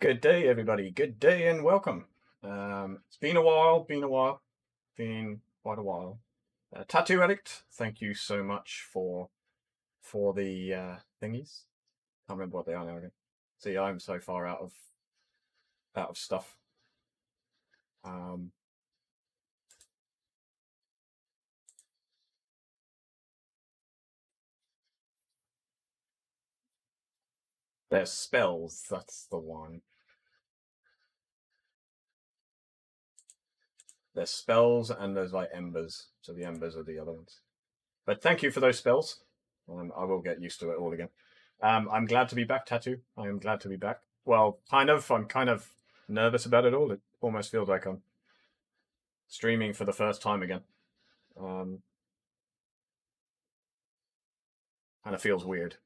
Good day, everybody. Good day and welcome. Um, it's been a while, been a while, been quite a while. Uh, Tattoo Addict, thank you so much for for the uh, thingies. Can't remember what they are now again. See, I'm so far out of out of stuff. Um, there's spells, that's the one. There's spells and there's like embers. So the embers are the other ones. But thank you for those spells. Um, I will get used to it all again. Um, I'm glad to be back, Tattoo. I am glad to be back. Well, kind of. I'm kind of nervous about it all. It almost feels like I'm streaming for the first time again. Um, kind of feels weird.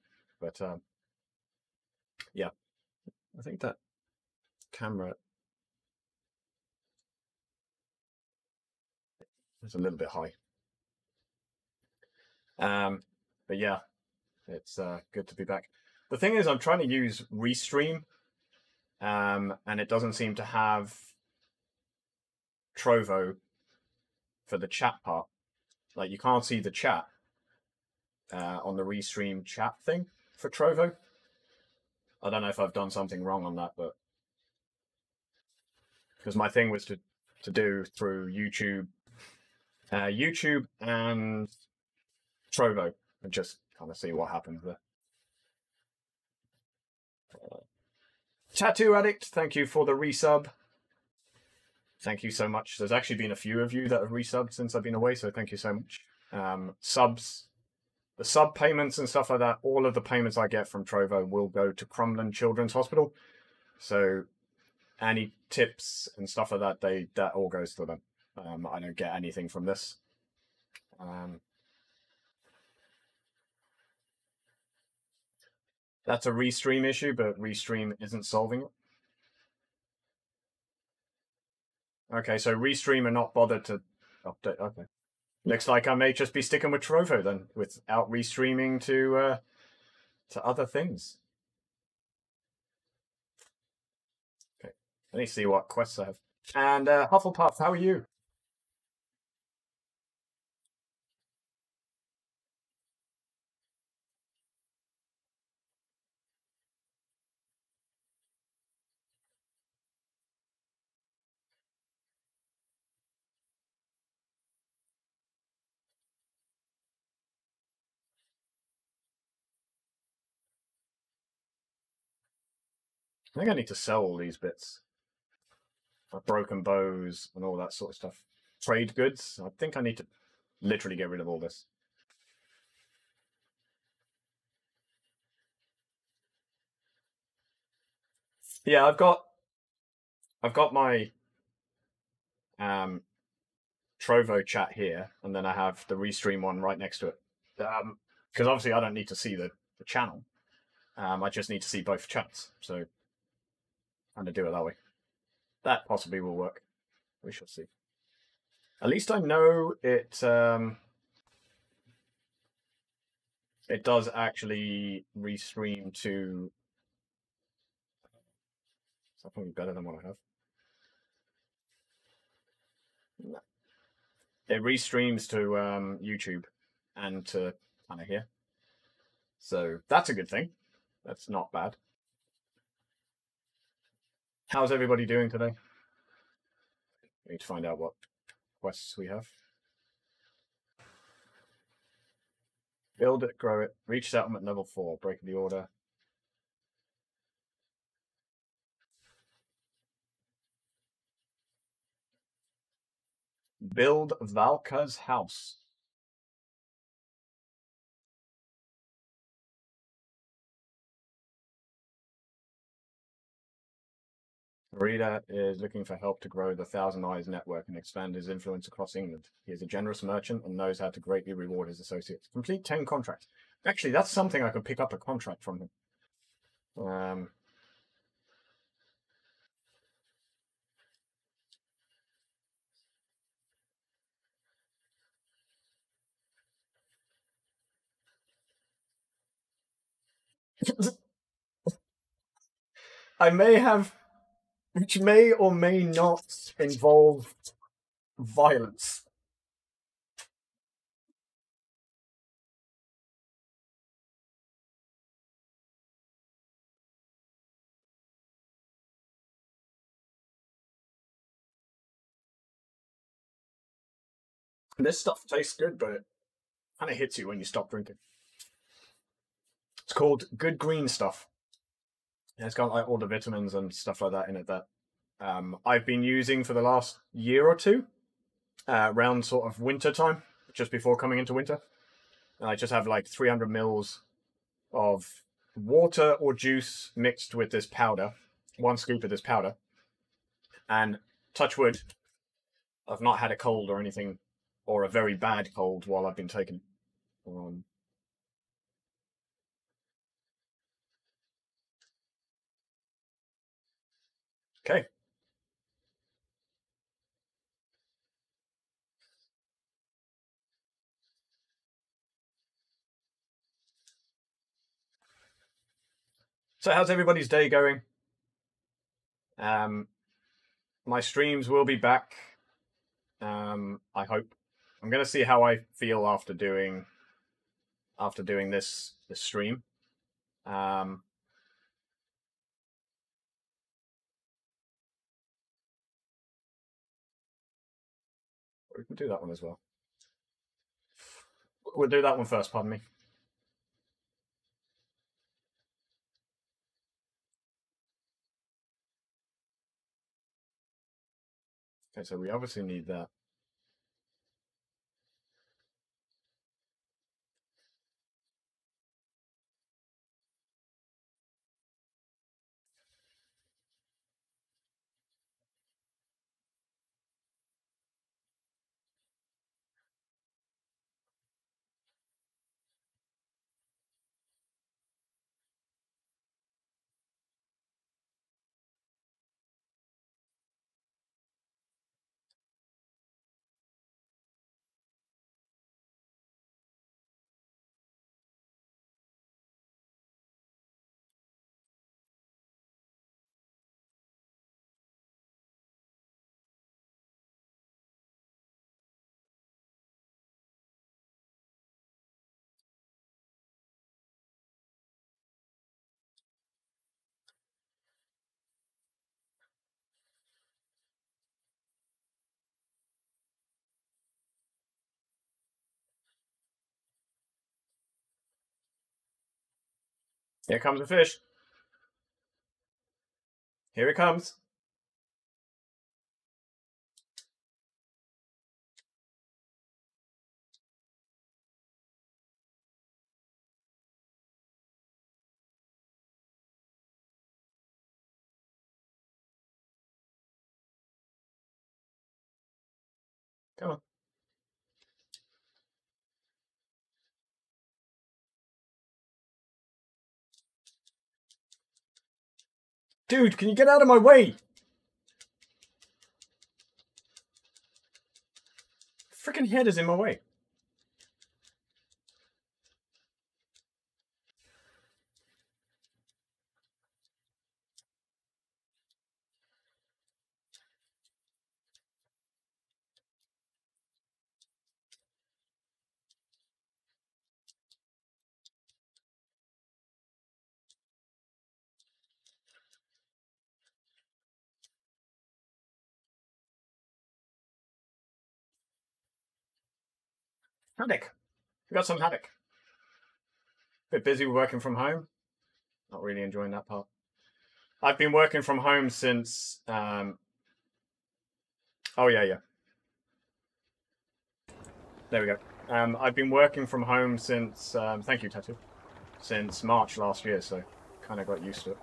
But um, yeah, I think that camera is a little bit high. Um, but yeah, it's uh, good to be back. The thing is, I'm trying to use Restream, um, and it doesn't seem to have Trovo for the chat part. Like you can't see the chat uh, on the Restream chat thing for Trovo. I don't know if I've done something wrong on that, but because my thing was to to do through YouTube, uh, YouTube and Trovo, and just kind of see what happens there. Tattoo Addict, thank you for the resub. Thank you so much. There's actually been a few of you that have resubbed since I've been away, so thank you so much. Um, subs, the sub payments and stuff like that, all of the payments I get from Trovo will go to Crumlin Children's Hospital. So any tips and stuff like that, they that all goes to them. Um, I don't get anything from this. Um, that's a restream issue, but restream isn't solving it. Okay, so restream are not bothered to update. Okay. Looks like I may just be sticking with Trovo then, without restreaming to uh, to other things. Okay, let me see what quests I have. And uh, Hufflepuff, how are you? I think I need to sell all these bits. Like broken bows and all that sort of stuff. Trade goods. I think I need to literally get rid of all this. Yeah, I've got I've got my um Trovo chat here, and then I have the restream one right next to it. Um, because obviously I don't need to see the, the channel. Um, I just need to see both chats. So Gonna do it that way. That possibly will work. We shall see. At least I know it. Um, it does actually restream to something better than what I have. No. It restreams to um, YouTube and to of here. So that's a good thing. That's not bad. How's everybody doing today? We need to find out what quests we have. Build it, grow it, reach settlement level 4, break the order. Build Valka's house. Reda is looking for help to grow the Thousand Eyes network and expand his influence across England. He is a generous merchant and knows how to greatly reward his associates. Complete 10 contracts. Actually, that's something I could pick up a contract from him. Um, I may have which may or may not involve violence. This stuff tastes good, but it kind of hits you when you stop drinking. It's called Good Green Stuff. Yeah, it's got like all the vitamins and stuff like that in it that um, I've been using for the last year or two, uh, around sort of winter time, just before coming into winter. And I just have like 300 mils of water or juice mixed with this powder, one scoop of this powder, and touch wood, I've not had a cold or anything, or a very bad cold while I've been taking. Um, okay. So how's everybody's day going? Um, my streams will be back. Um, I hope. I'm gonna see how I feel after doing after doing this this stream. Um, we can do that one as well. We'll do that one first. Pardon me. So we obviously need that. Here comes a fish. Here it comes. Dude, can you get out of my way? Freaking head is in my way. Haddock. We got some haddock. Bit busy working from home. Not really enjoying that part. I've been working from home since. Um... Oh yeah, yeah. There we go. Um, I've been working from home since. Um, thank you, tattoo. Since March last year, so kind of got used to it.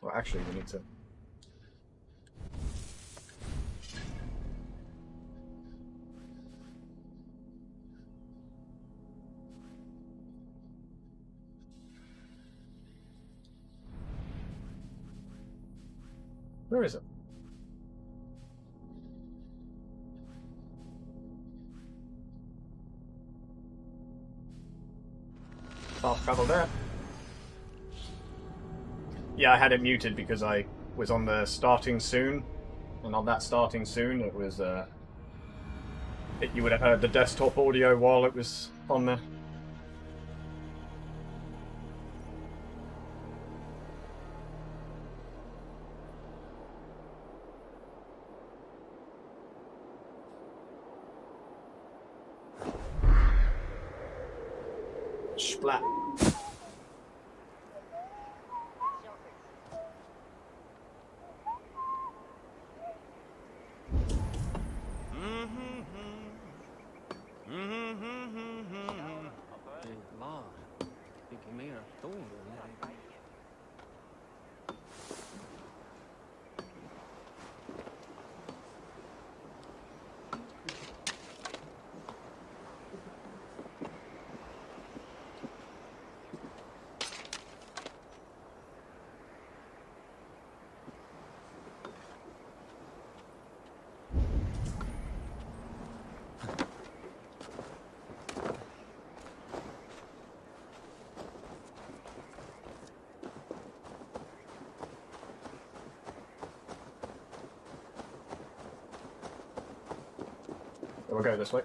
Well, actually, we need to Where is it? Fast travel there. Yeah, I had it muted because I was on the starting soon, and on that starting soon, it was. Uh, it, you would have heard the desktop audio while it was on there. We'll go this way.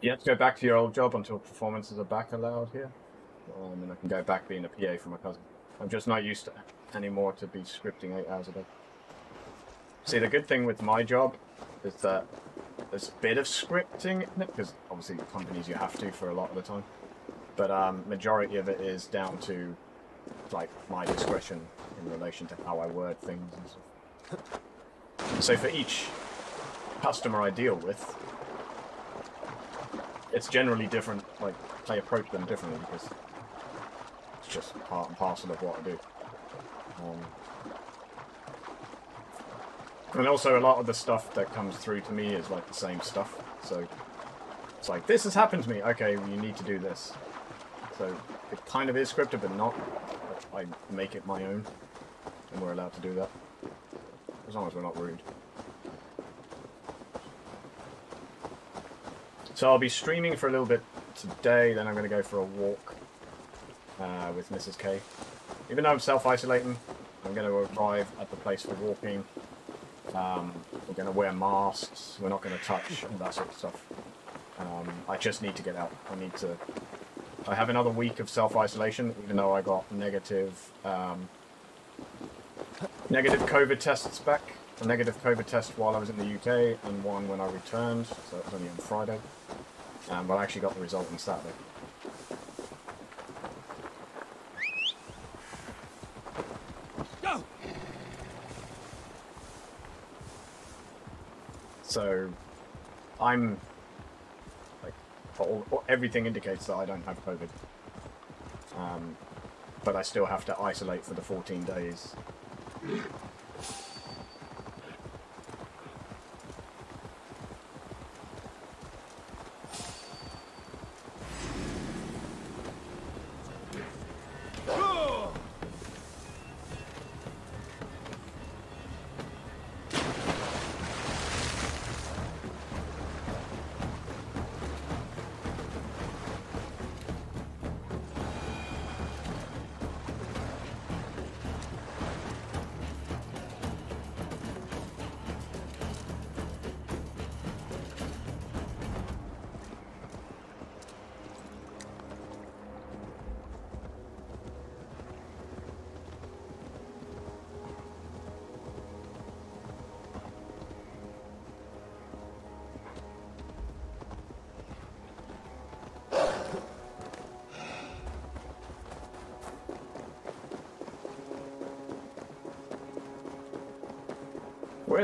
You have to go back to your old job until performances are back allowed here. And then I can go back being a PA for my cousin. I'm just not used to anymore to be scripting eight hours a day. See, the good thing with my job is that there's a bit of scripting because obviously companies you have to for a lot of the time. But um, majority of it is down to like my discretion in relation to how I word things and stuff. So for each customer I deal with, it's generally different. Like I approach them differently because it's just part and parcel of what I do. Um, and also, a lot of the stuff that comes through to me is like the same stuff. So it's like this has happened to me. Okay, well, you need to do this. So it kind of is scripted, but not. I make it my own, and we're allowed to do that as long as we're not rude. So I'll be streaming for a little bit today, then I'm going to go for a walk uh, with Mrs. K. Even though I'm self-isolating, I'm going to arrive at the place for walking. Um, we're going to wear masks, we're not going to touch, and that sort of stuff. Um, I just need to get out. I need to... I have another week of self-isolation, even though I got negative... Um, negative COVID tests back. A negative COVID test while I was in the UK, and one when I returned, so it was only on Friday. Um, but I actually got the result on Saturday. Go! So, I'm like all, all- everything indicates that I don't have COVID, um, but I still have to isolate for the 14 days.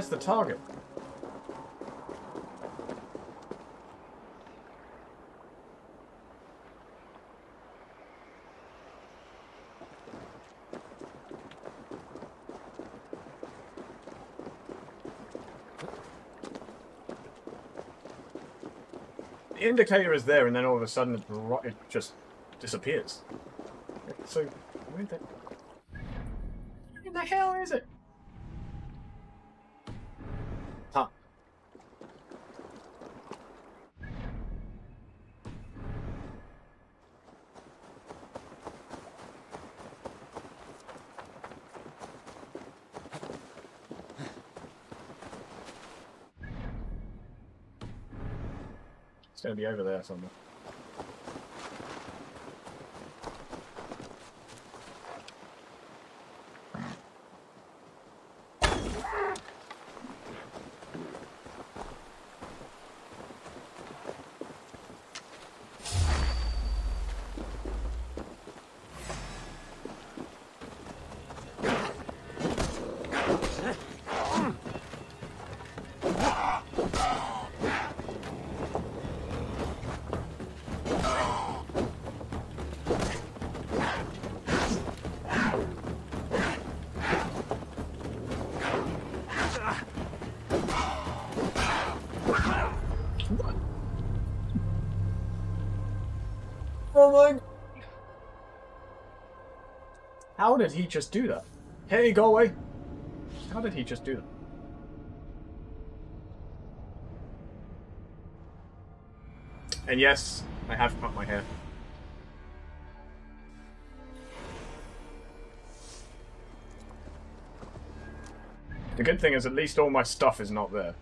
Where's the target? The indicator is there, and then all of a sudden it, it just disappears. So, that... gonna be over there somewhere. How did he just do that? Hey, go away! How did he just do that? And yes, I have cut my hair. The good thing is at least all my stuff is not there.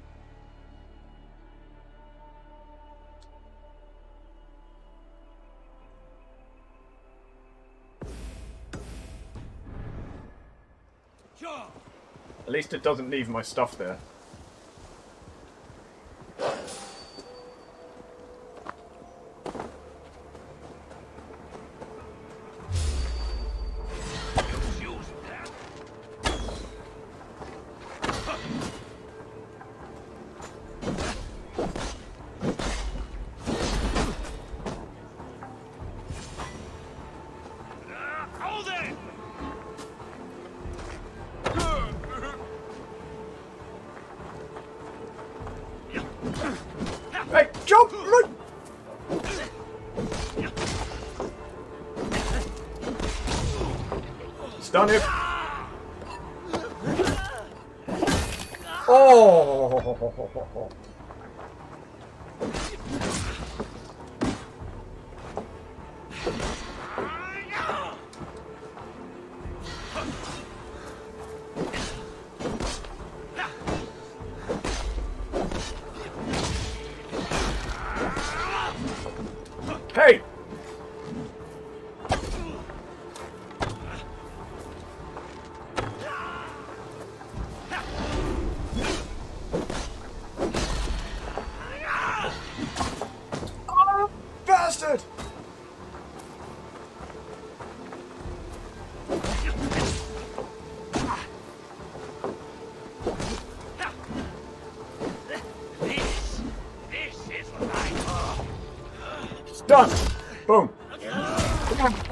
Least it doesn't leave my stuff there.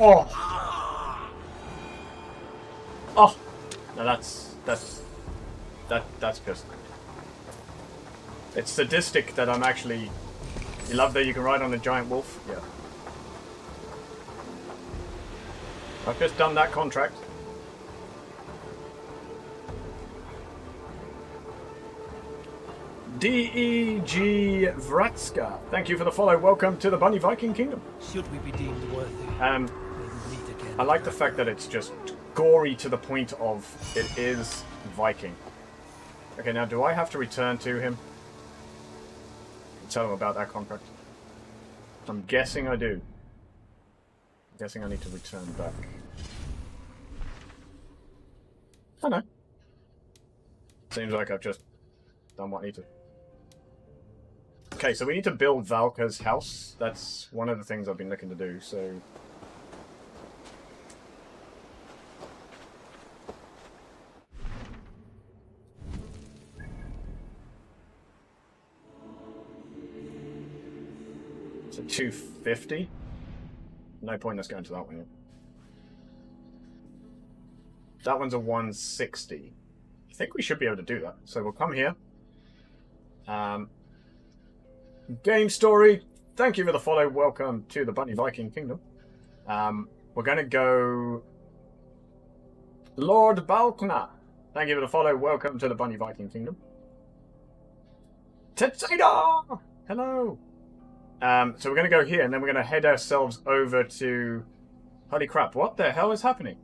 Oh! Oh! No, that's... that's... that that's just... It's sadistic that I'm actually... You love that you can ride on a giant wolf? Yeah. I've just done that contract. D.E.G. Vratska. Thank you for the follow. Welcome to the Bunny Viking Kingdom. Should we be deemed worthy, Um, we meet again. I like the fact that it's just gory to the point of it is Viking. Okay, now do I have to return to him? Tell him about that contract. I'm guessing I do. I'm guessing I need to return back. I know. Seems like I've just done what I need to. Okay, so we need to build Valka's house. That's one of the things I've been looking to do, so... It's 250. No point us going to that one yet. That one's a 160. I think we should be able to do that. So we'll come here. Um, game story, thank you for the follow. Welcome to the Bunny Viking Kingdom. Um, we're going to go. Lord Balkner. Thank you for the follow. Welcome to the Bunny Viking Kingdom. Tetsida! Hello. Um, so we're going to go here, and then we're going to head ourselves over to. Holy crap! What the hell is happening?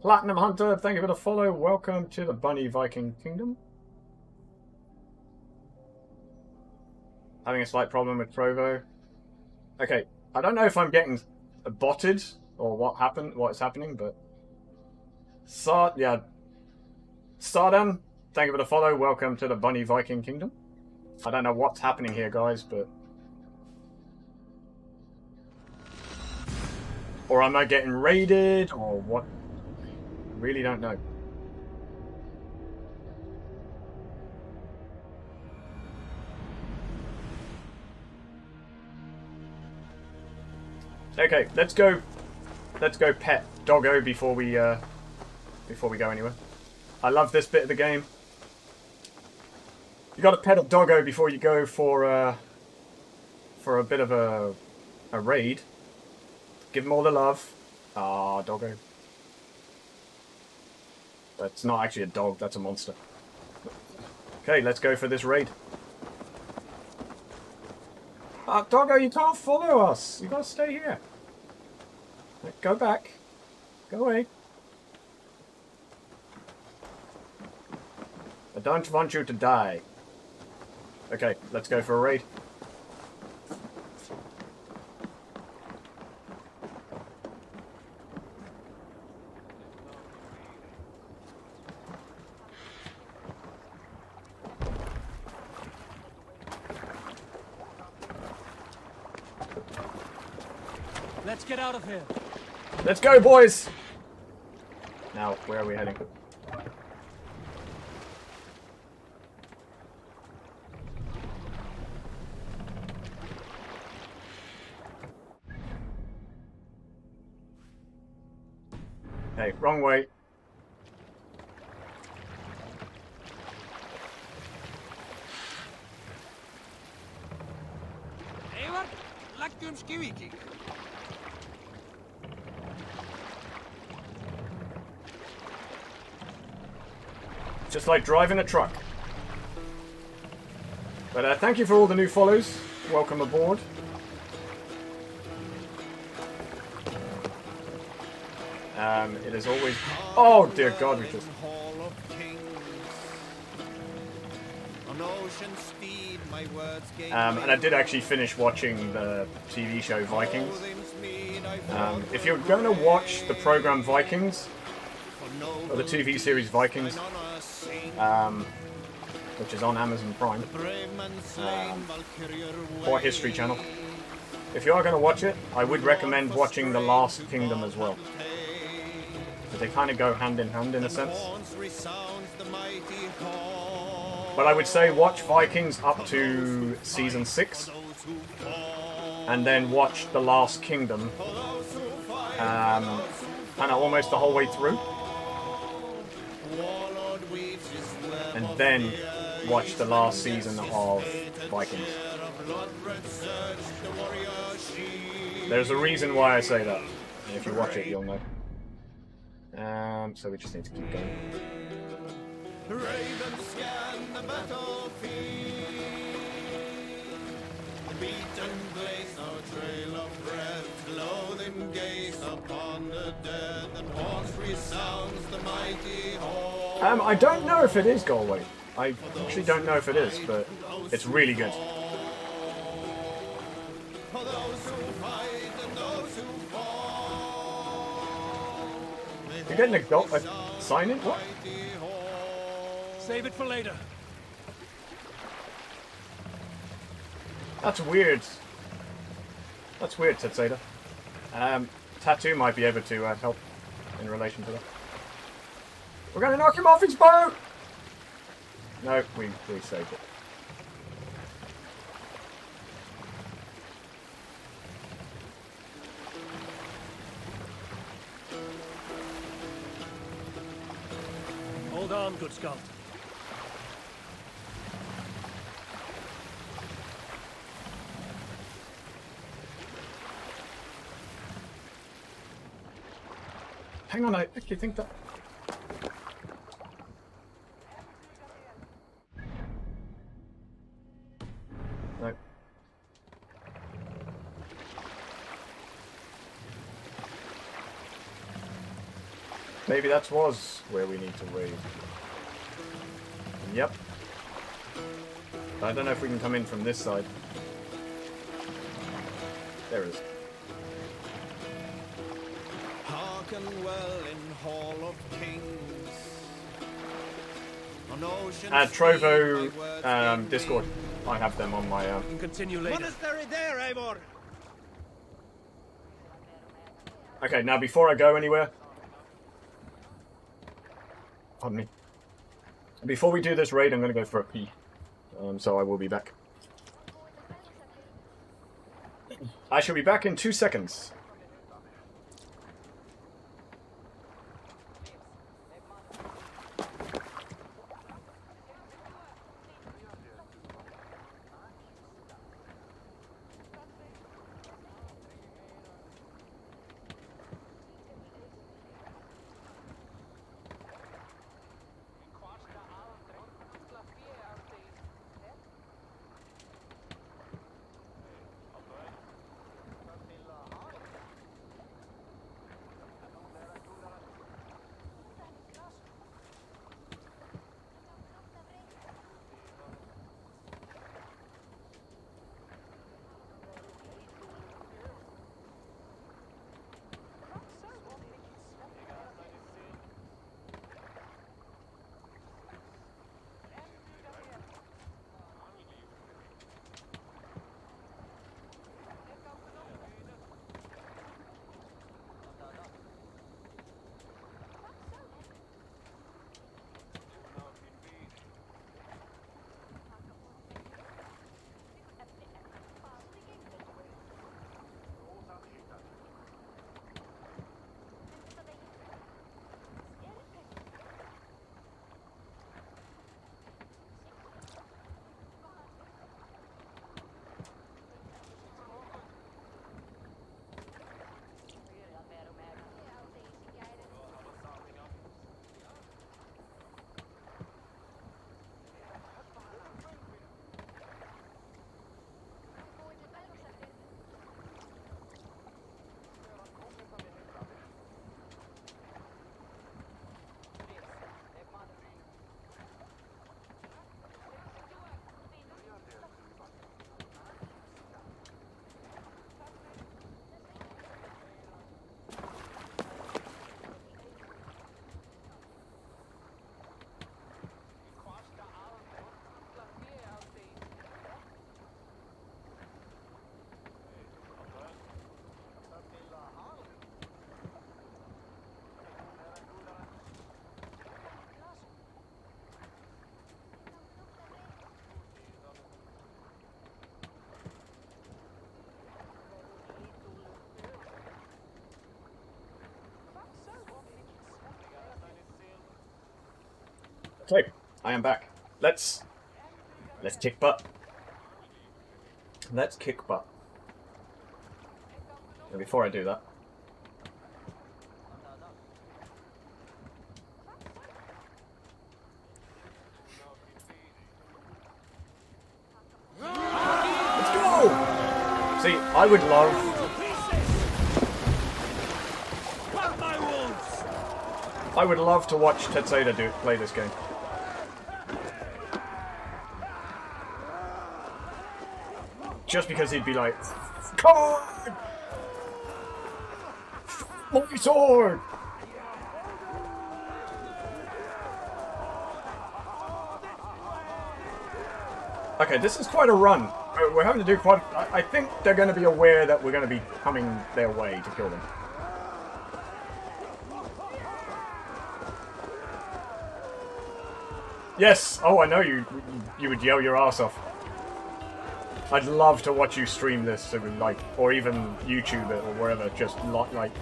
Platinum Hunter, thank you for the follow. Welcome to the Bunny Viking Kingdom. Having a slight problem with Trovo. Okay, I don't know if I'm getting botted or what happened, what is happening, but Sard, yeah, Sardan, thank you for the follow. Welcome to the Bunny Viking Kingdom. I don't know what's happening here, guys, but or am I getting raided or what? Really don't know. Okay, let's go. Let's go pet doggo before we uh, before we go anywhere. I love this bit of the game. You got to pet a doggo before you go for uh, for a bit of a a raid. Give him all the love. Ah, doggo. That's not actually a dog. That's a monster. Okay, let's go for this raid. Ah, doggo, you can't follow us. You gotta stay here. Go back. Go away. I don't want you to die. Okay, let's go for a raid. Let's get out of here. Let's go, boys! Now, where are we heading? Hey, wrong way. Eivor, leggjum skývíking. Just like driving a truck. But uh, thank you for all the new follows. Welcome aboard. Um, it is always... Oh, dear God, we just... Hall of Kings. On ocean steed, my words gave Um, and I did actually finish watching the TV show Vikings. Um, if you're going to watch the program Vikings, or the TV series Vikings, um, which is on Amazon Prime, um, or History Channel, if you are going to watch it, I would recommend watching The Last Kingdom as well. Because they kind of go hand in hand in a sense. But I would say watch Vikings up to season 6, and then watch The Last Kingdom, um, kind of almost the whole way through. And then watch the last season of Vikings. There's a reason why I say that. If you watch it, you'll know. Um, so we just need to keep going. Ravens scan the battlefield. Beaten blaze trail of breath. Gaze upon the dead, and hoarse resounds the mighty horn. Um, I don't know if it is Galway. I actually don't know if it is, but it's really good. You're getting a, go- a sign in? What? Save it for later. That's weird. That's weird, Tetseda. Um, Tattoo might be able to uh, help in relation to that. We're gonna knock him off his boat! No, we, we saved it. Hold on, good scout. Hang on, I actually think that Maybe that was where we need to raid. Yep. I don't know if we can come in from this side. There is. it is. Hearken well in Hall of Kings. On ocean Add sea, my Trovo um, Discord. I have them on my. Um, We can continue later. Monastery there, Eivor! Okay, now before I go anywhere, pardon me. Before we do this raid, I'm going to go for a pee. Um, so I will be back. I shall be back in two seconds. I am back. Let's let's kick butt. Let's kick butt. And before I do that, let's go. See, I would love! I would love to watch Tetseda do play this game. Just because he'd be like, Come on! My sword! Okay, this is quite a run. Uh, We're having to do quite... I I think they're going to be aware that we're going to be coming their way to kill them. Yes. Oh, I know you. You would yell your ass off. I'd love to watch you stream this, so like, or even YouTube it or wherever. Just like, like,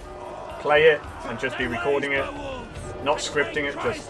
play it and just be recording it, not scripting it. Just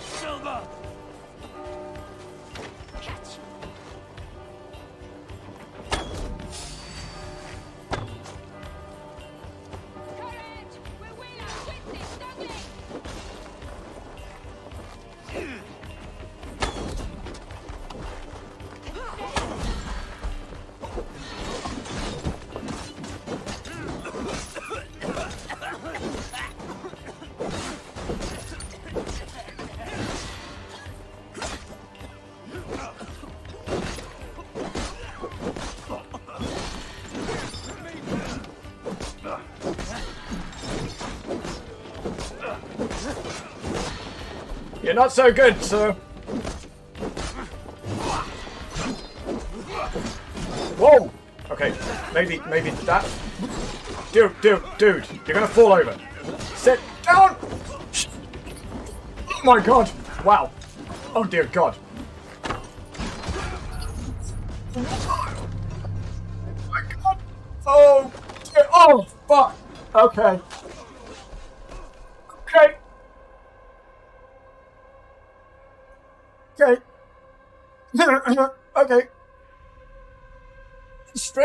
not so good, sir. Whoa! Okay, maybe, maybe that. Dude, dude, dude, you're gonna fall over. Sit down! Oh my god! Wow. Oh dear god. Oh my god. Oh dear. Oh fuck. Okay.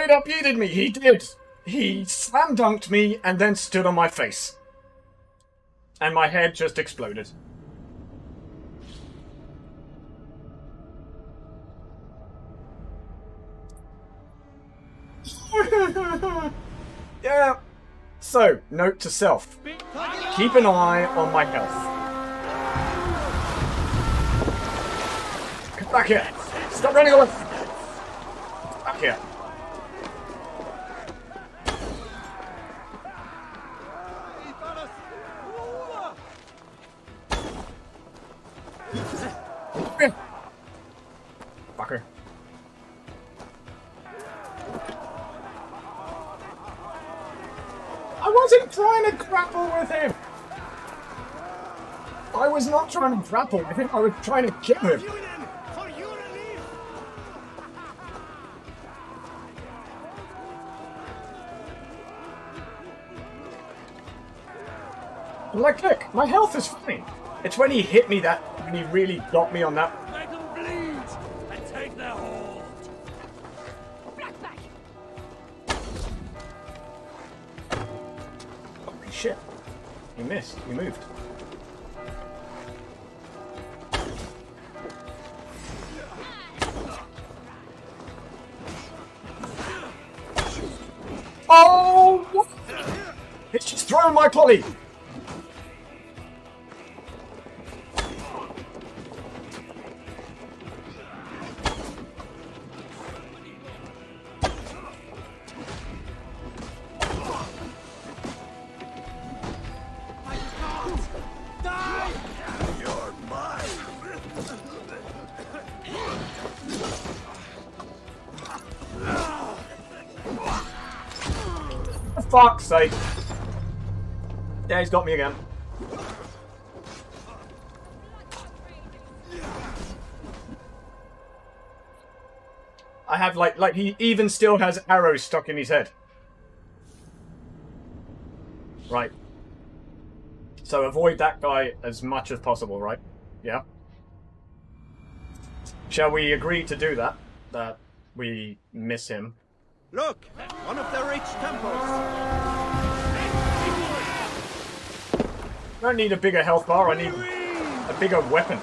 Straight up yeeted me. He did. He slam dunked me and then stood on my face. And my head just exploded. yeah. So, note to self. Keep an eye on my health. Come back here. Stop running away. Back here. Fucker. I wasn't trying to grapple with him! I was not trying to grapple with him, I was trying to kill him! Like, look, my health is fine. It's when he hit me that, when he really got me on that. Let them bleed and take their hold. Holy shit. He missed, he moved. Oh! What? It's just thrown my colleague! Fuck's sake. Yeah, he's got me again. I have like like he even still has arrows stuck in his head. Right. So avoid that guy as much as possible, right? Yeah. Shall we agree to do that? That we miss him. Look, one of the rich temples. I don't need a bigger health bar, I need a bigger weapon.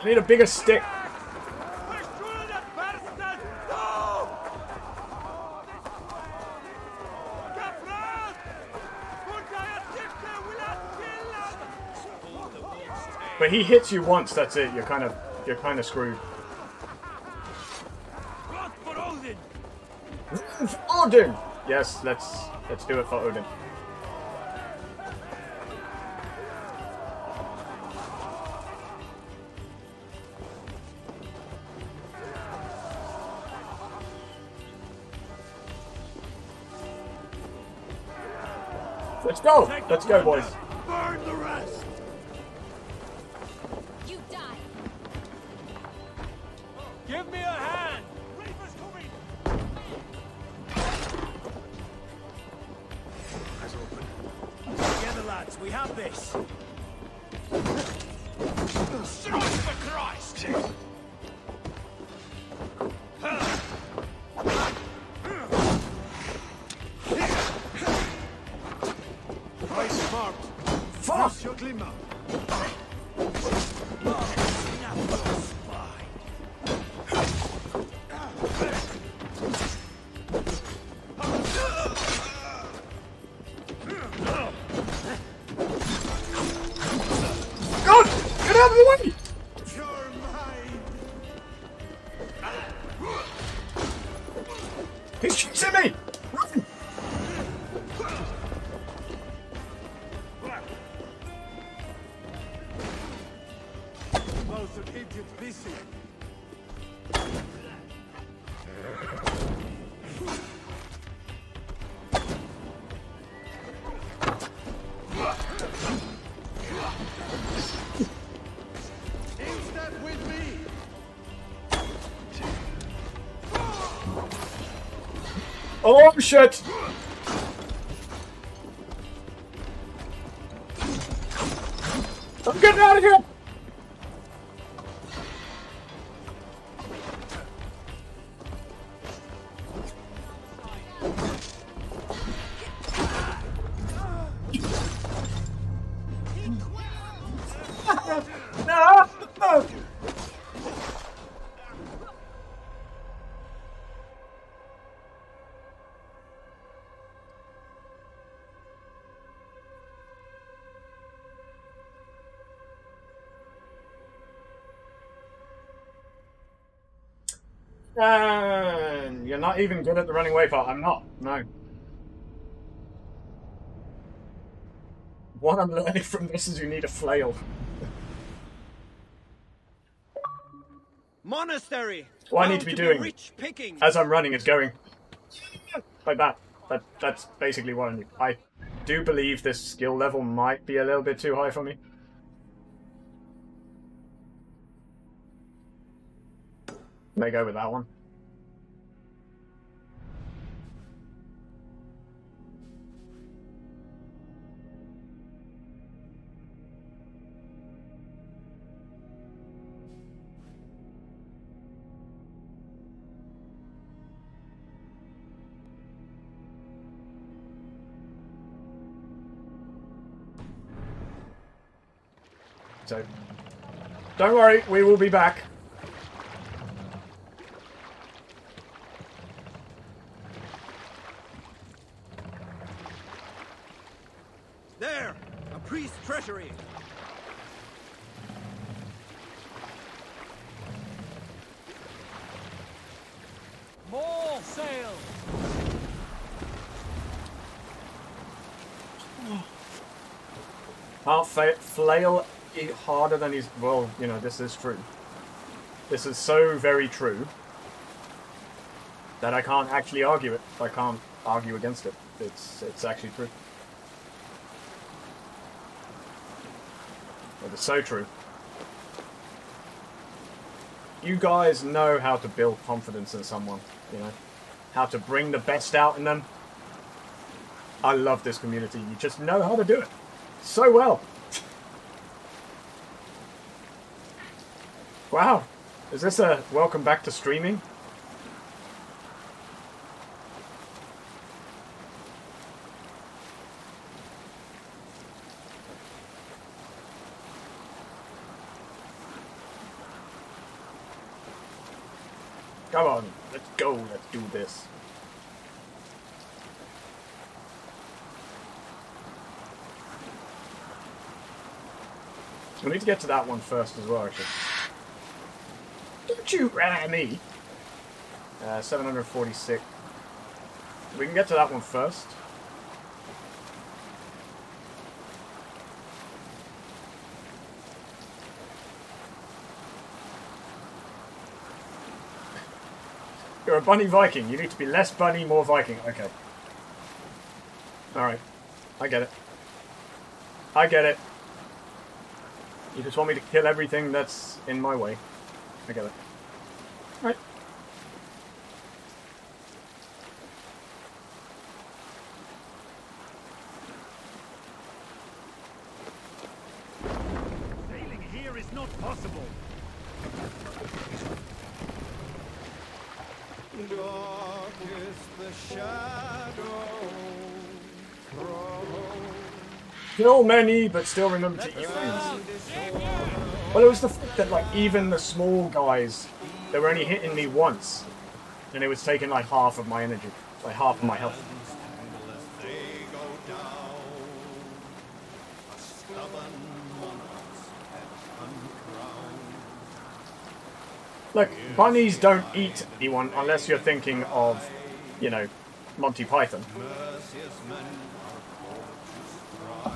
I need a bigger stick. But he hits you once, that's it. You're kind of you're kind of screwed. Odin! Odin. Yes, let's let's do it for Odin. Let's go. Let's go, boys. Oh shit! I'm getting out of here! And you're not even good at the running away part. I'm not. No. What I'm learning from this is you need a flail. Monastery! What I need to be doing Rich picking. As I'm running, it's going like that. That that's basically what I need. I do believe this skill level might be a little bit too high for me. May go with that one. So, don't worry, we will be back. There! A priest's treasury! More sail! Can't fa- flail i- harder than he's. Well, you know, this is true. This is so very true that I can't actually argue it. I can't argue against it. It's it's actually true. It is so true. You guys know how to build confidence in someone, you know, how to bring the best out in them. I love this community. You just know how to do it so well. Wow. Is this a welcome back to streaming? Come on, let's go, let's do this. We need to get to that one first as well, actually. Don't you ran at me! Uh, 746. We can get to that one first. You're a bunny Viking. You need to be less bunny, more Viking. Okay. Alright. I get it. I get it. You just want me to kill everything that's in my way. I get it. Right. Sailing here is not possible. Dark is the shadow thrown. Kill many, but still remember to eat. Well, it was the fact that, like, even the small guys, they were only hitting me once. And it was taking, like, half of my energy. Like, half of my health. Look, bunnies don't eat anyone unless you're thinking of, you know, Monty Python. Mercious men are called to strive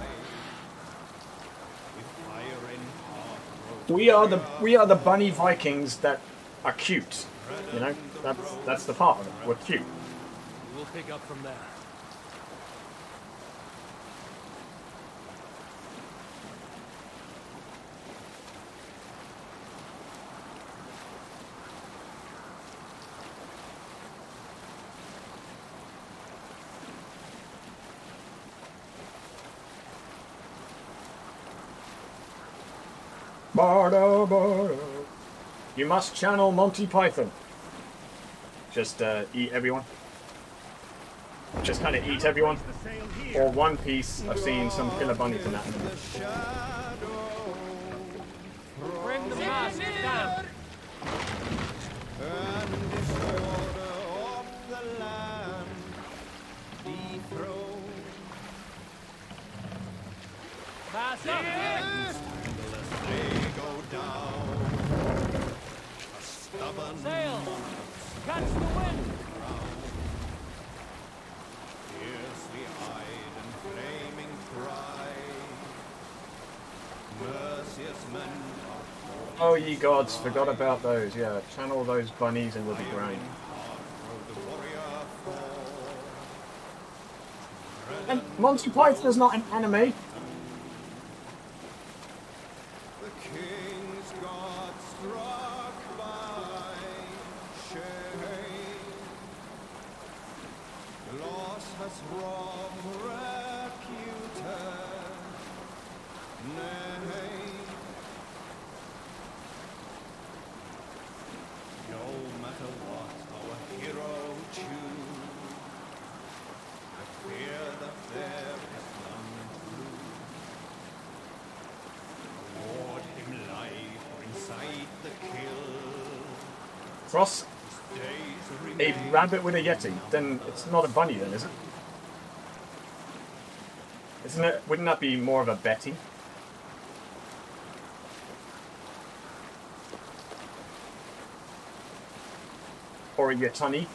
with fire in heart We are the we are the bunny Vikings that are cute. You know, that's that's the part of it. We're cute. We'll pick up from there. Bardo, Bardo. You must channel Monty Python. Just uh, eat everyone. Just kind of eat everyone. Or One Piece. I've seen some killer bunnies in that. Bring the mask down. and disorder of the land dethroned. Mask up. Catch the wind. fiercely eyed and flaming pride. Mercious men Oh, ye gods, forgot about those. Yeah, channel those bunnies and we'll be great. the warrior. And Monty Python is not an anime. The king's God struck by shame. Loss has robbed reputed name. No matter what our hero choose, I fear that there is none true. Award him life or incite the kill. Cross Days a remain rabbit with a yeti. Then it's not a bunny, then, is it? Isn't it? Wouldn't that be more of a Betty? Or a Yetani?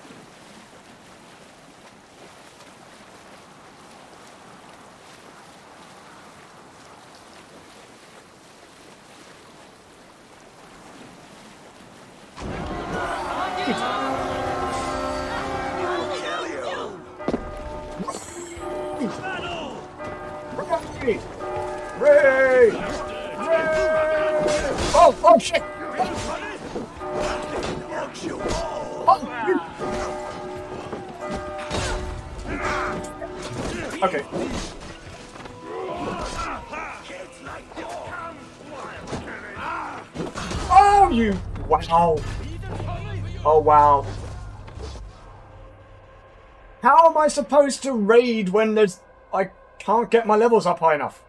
Supposed to raid when there's... I can't get my levels up high enough?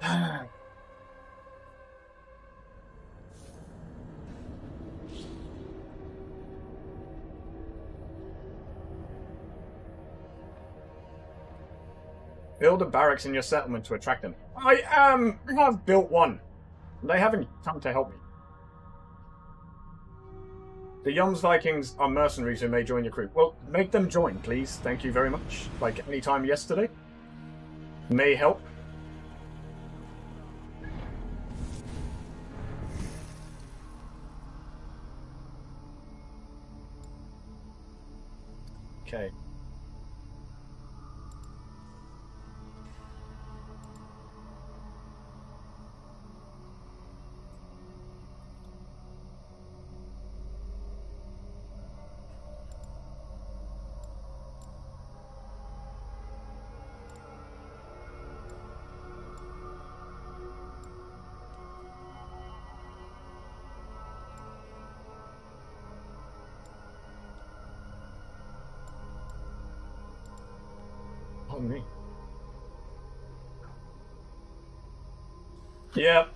Build a barracks in your settlement to attract them. I am... um have built one. They haven't come to help me. The Jomsvikings are mercenaries who may join your crew. Well, make them join, please. Thank you very much. Like any time yesterday. May help. Okay. Yep.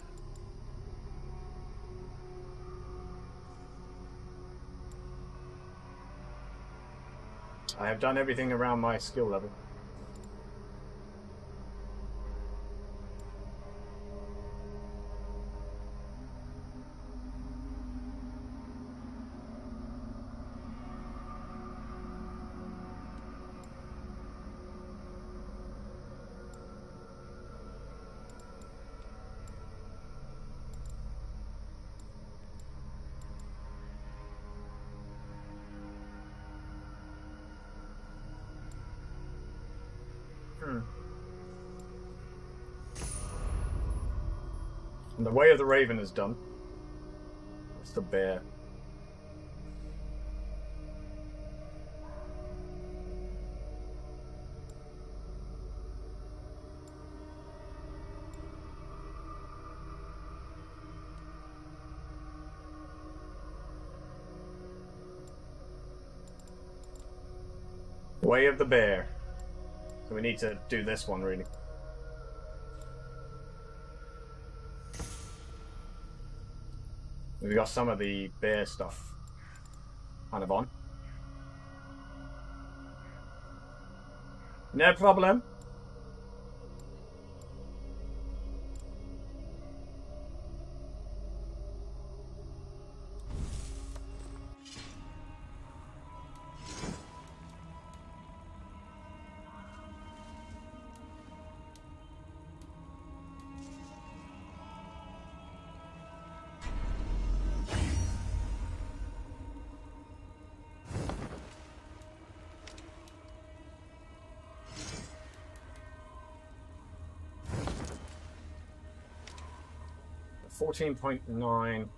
I have done everything around my skill level. Way of the Raven is done. It's the bear. Way of the Bear. So we need to do this one, really. We got some of the bear stuff kind of on. No problem. Fourteen point nine.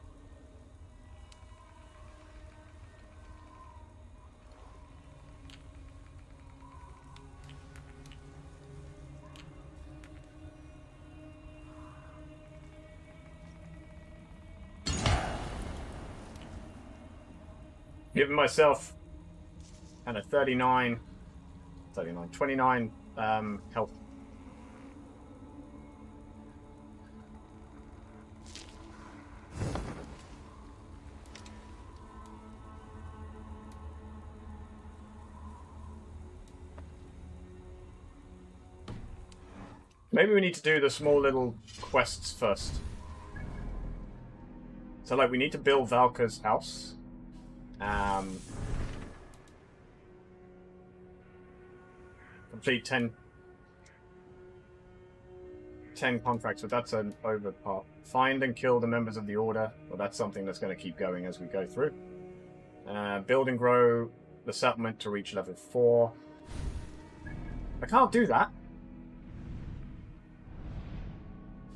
Giving myself and a 39, 39, 29 um, health. Maybe we need to do the small little quests first. So, like, we need to build Valka's house. Um, complete 10, 10 contracts, but that's an over part. Find and kill the members of the Order. Well, that's something that's going to keep going as we go through. Uh, build and grow the settlement to reach level 4. I can't do that.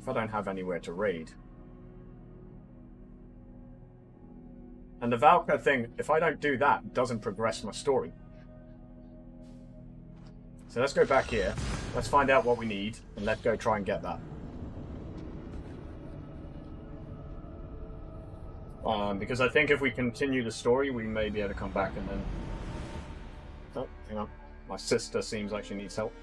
If I don't have anywhere to raid. And the Valka thing, if I don't do that, doesn't progress my story. So let's go back here. Let's find out what we need, and let's go try and get that. Um, because I think if we continue the story, we may be able to come back and then... Oh, hang on. My sister seems like she needs help.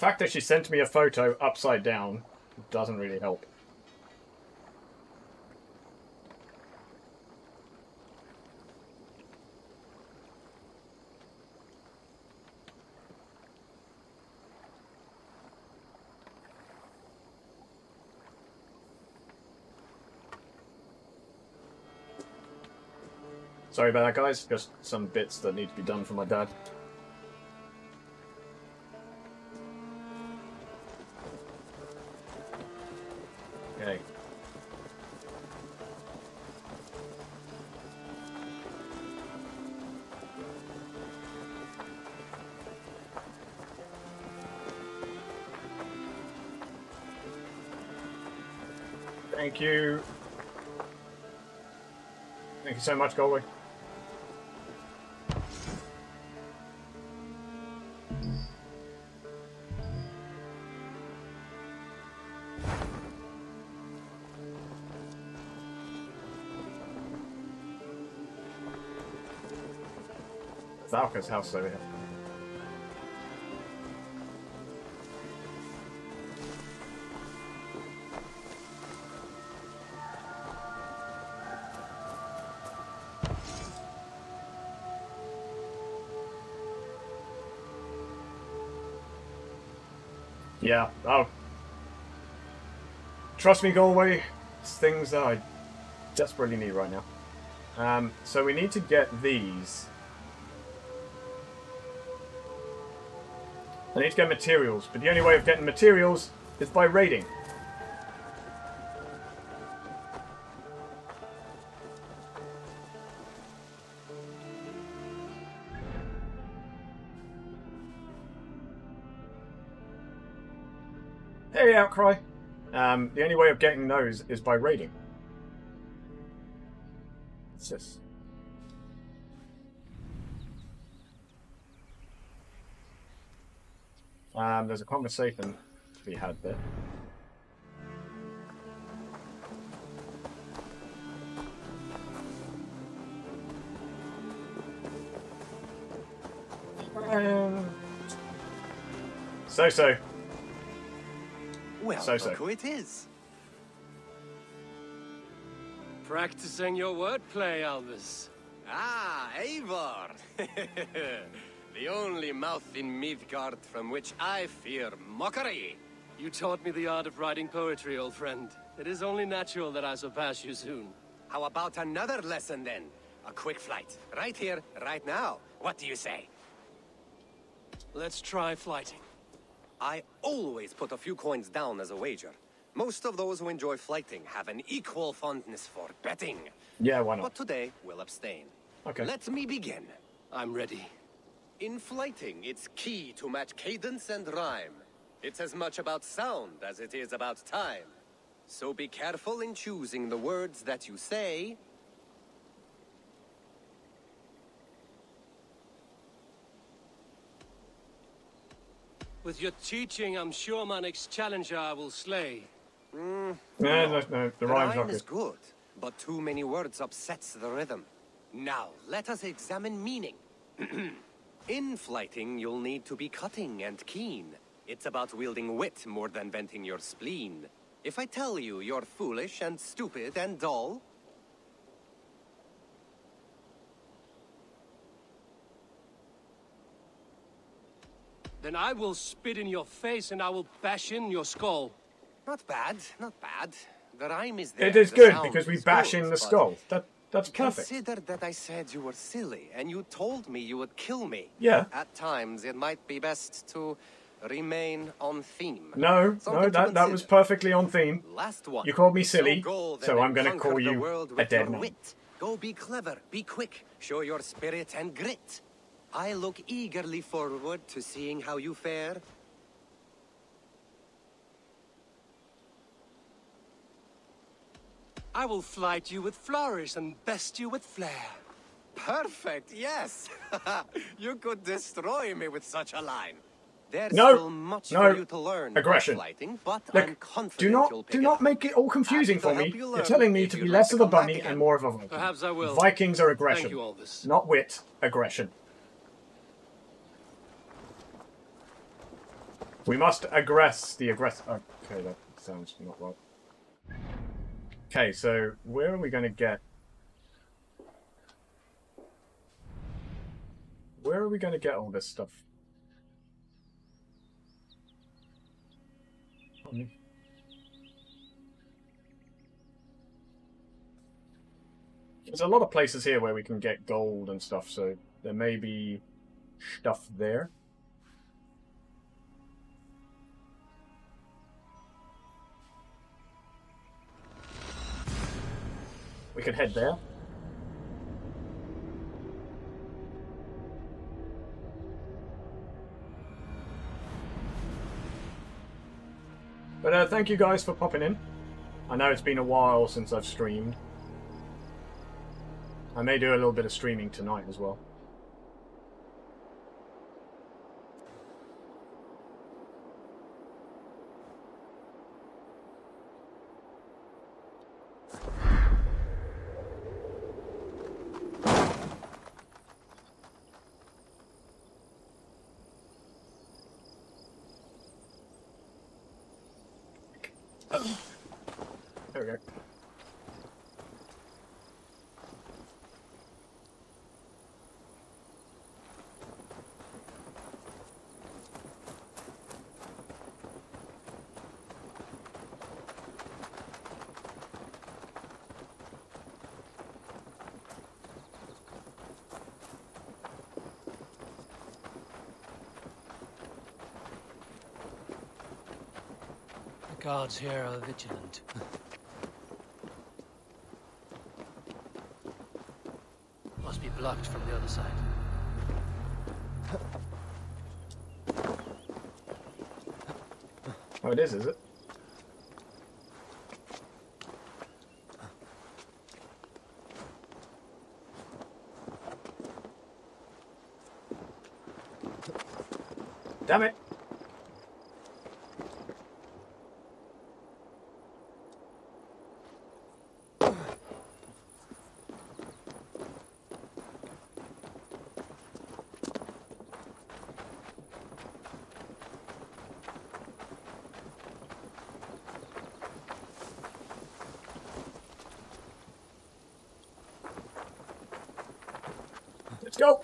Fact that she sent me a photo upside down doesn't really help. Sorry about that, guys. Just some bits that need to be done for my dad. Thank you. Thank you so much, Galway. Valka's house over here. Oh. Trust me, Galway. It's things that I desperately need right now. Um, so we need to get these. I need to get materials, but the only way of getting materials is by raiding. Getting those is by raiding. What's this? Um, there's a conversation to be had there. Um, so so. Well, So, so. who it is. Practicing your wordplay, Albus. Ah, Eivor! the only mouth in Midgard from which I fear mockery. You taught me the art of writing poetry, old friend. It is only natural that I surpass you soon. How about another lesson then? A quick flight. Right here, right now. What do you say? Let's try flyting. I always put a few coins down as a wager. Most of those who enjoy flyting have an equal fondness for betting. Yeah, why not? But today, we'll abstain. Okay. Let me begin. I'm ready. In flyting, it's key to match cadence and rhyme. It's as much about sound as it is about time. So be careful in choosing the words that you say. With your teaching, I'm sure my next challenger I will slay. Mm. No, no, no. The rhyme's Rhyme is good. good, but too many words upsets the rhythm. Now, let us examine meaning. In flyting, you'll need to be cutting and keen. It's about wielding wit more than venting your spleen. If I tell you you're foolish and stupid and dull, Then I will spit in your face and I will bash in your skull. Not bad, not bad. The rhyme is there. It is the good because we bash good, in the skull. That that's perfect. Consider that I said you were silly, and you told me you would kill me. Yeah. At times, it might be best to remain on theme. No, Something no, that that was perfectly on theme. Last one. You called me silly, go so I'm gonna call you a dead man. Wit. Go be clever, be quick, show your spirit and grit. I look eagerly forward to seeing how you fare. I will flight you with flourish and best you with flair. Perfect, yes. you could destroy me with such a line. There's No, still much no. for you to learn Aggression. about flyting, but Look, I'm confident do you'll not pick do it not up. make it all confusing Happy for me. help you You're telling me to be less to of a bunny again. and more of a Viking. Perhaps I will. Vikings are aggression, Thank you, Albus. not wit. Aggression. We must aggress the aggressor. Okay, that sounds not right. Okay, so where are we going to get? Where are we going to get all this stuff? There's a lot of places here where we can get gold and stuff, so there may be stuff there. We could head there. But uh, thank you guys for popping in. I know it's been a while since I've streamed. I may do a little bit of streaming tonight as well. There we go. Guards here are vigilant. Must be blocked from the other side. Oh, it is, is it? Damn it! Let's go!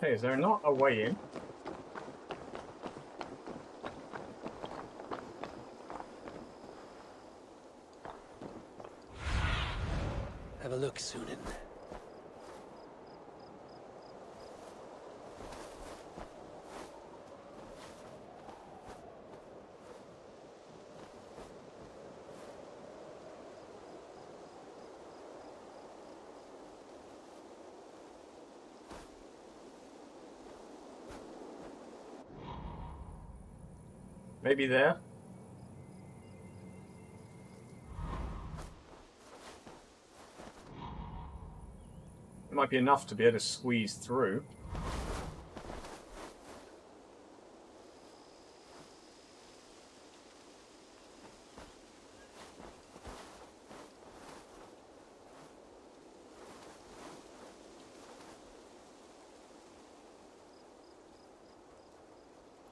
Hey, is there not a way in? Have a look, Synin. Maybe there? It might be enough to be able to squeeze through.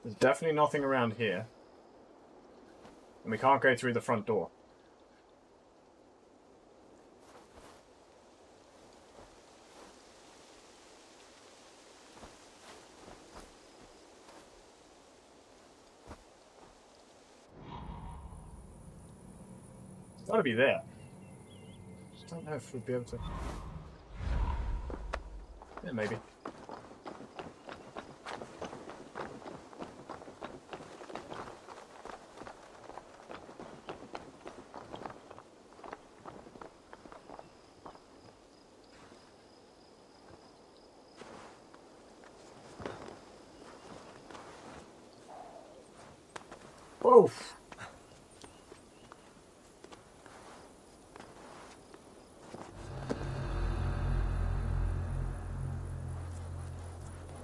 There's definitely nothing around here. We can't go through the front door. It's gotta be there. Just don't know if we'd be able to. Yeah, maybe.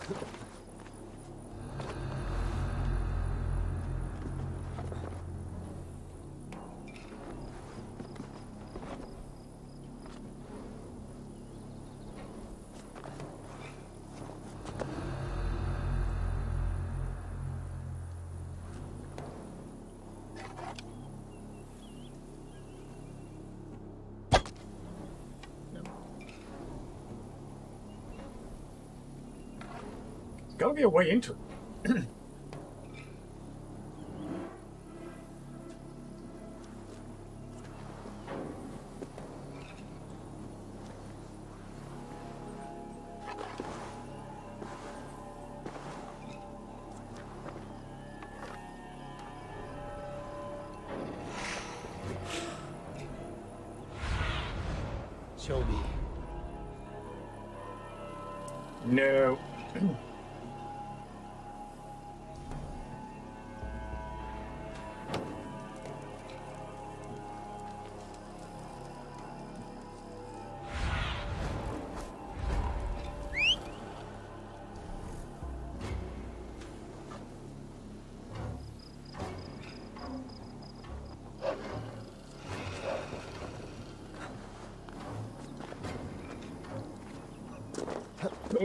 Whoa! There's gotta be a way into it.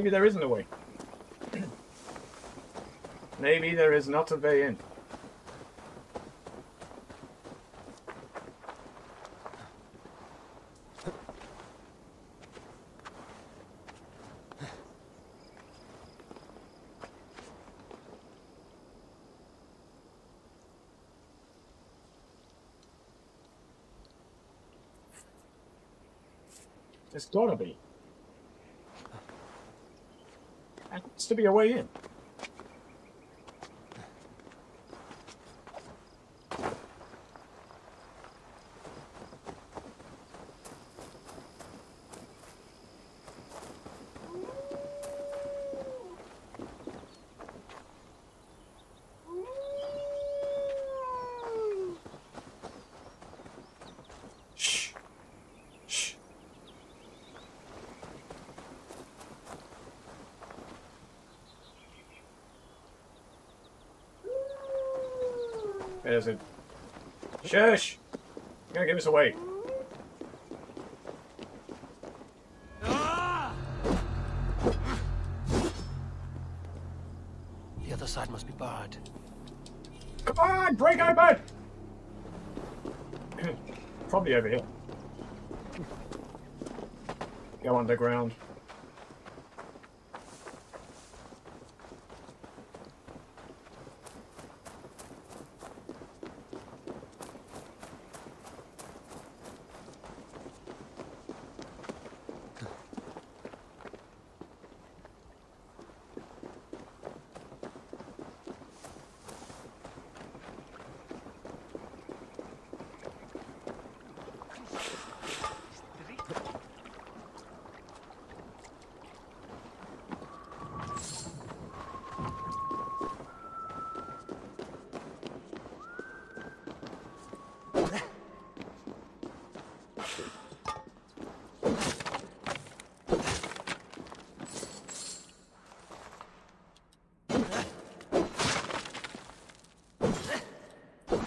Maybe there isn't a way. Maybe there is not a way in. There's gotta be. To be a way in. Shush! You're gonna give us away. The other side must be barred. Come on, break open! Probably over here. Go underground.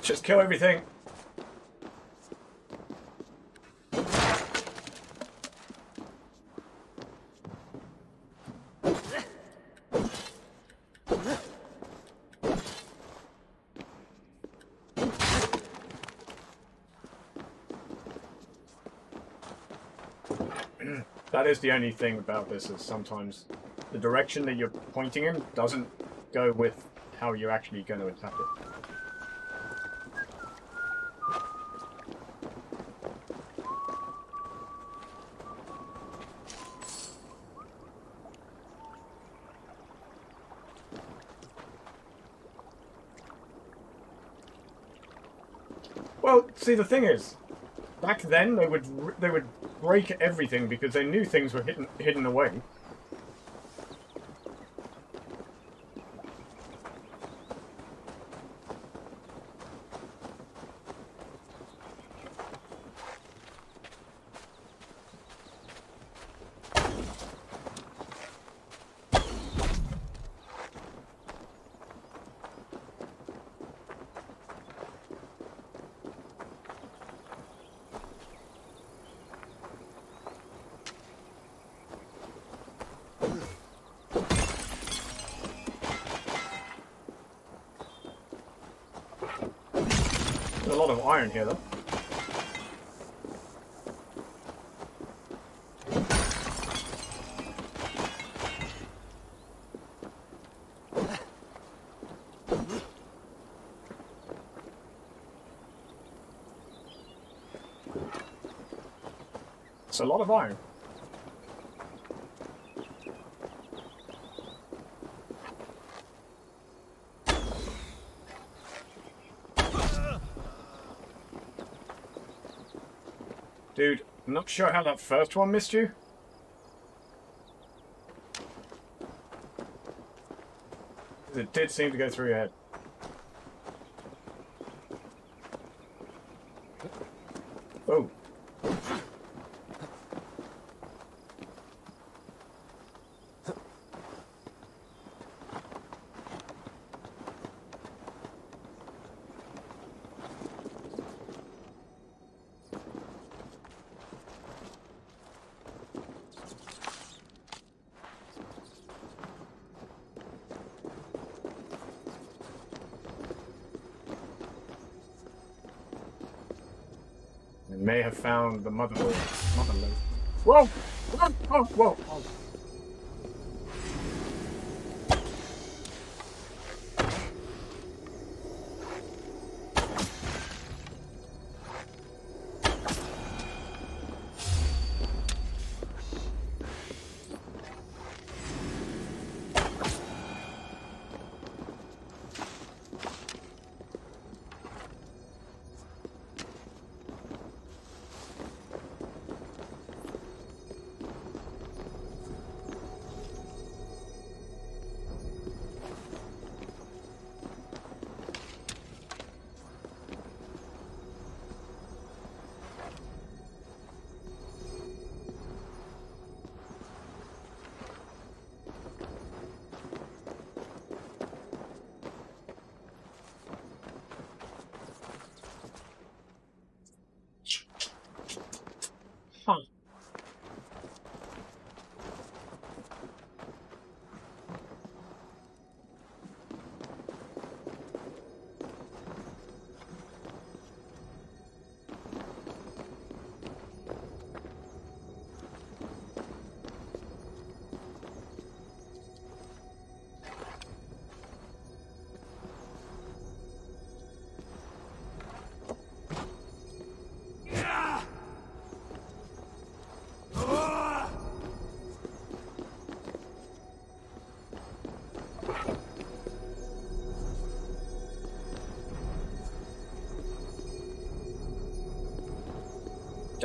Just kill everything. That is the only thing about this is sometimes the direction that you're pointing in doesn't go with how you're actually going to attack it. Well, see, the thing is, back then they would they would break everything because they knew things were hidden hidden away. Iron here, though. It's a lot of iron. Dude, I'm sure how that first one missed you. It did seem to go through your head. Oh. We may have found the mother mother lode. Whoa! Whoa! Whoa! Whoa!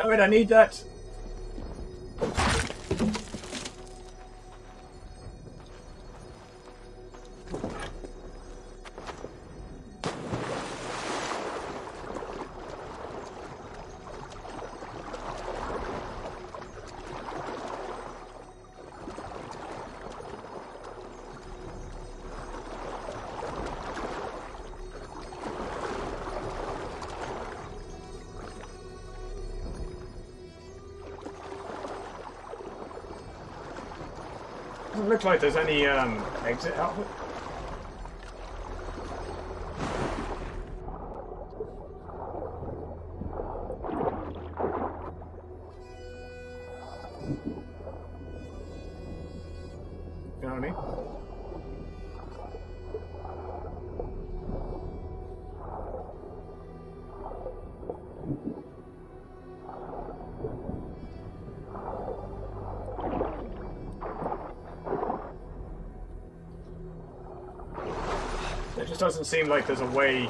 Damn it, I need that. Like there's any um, exit out doesn't seem like there's a way.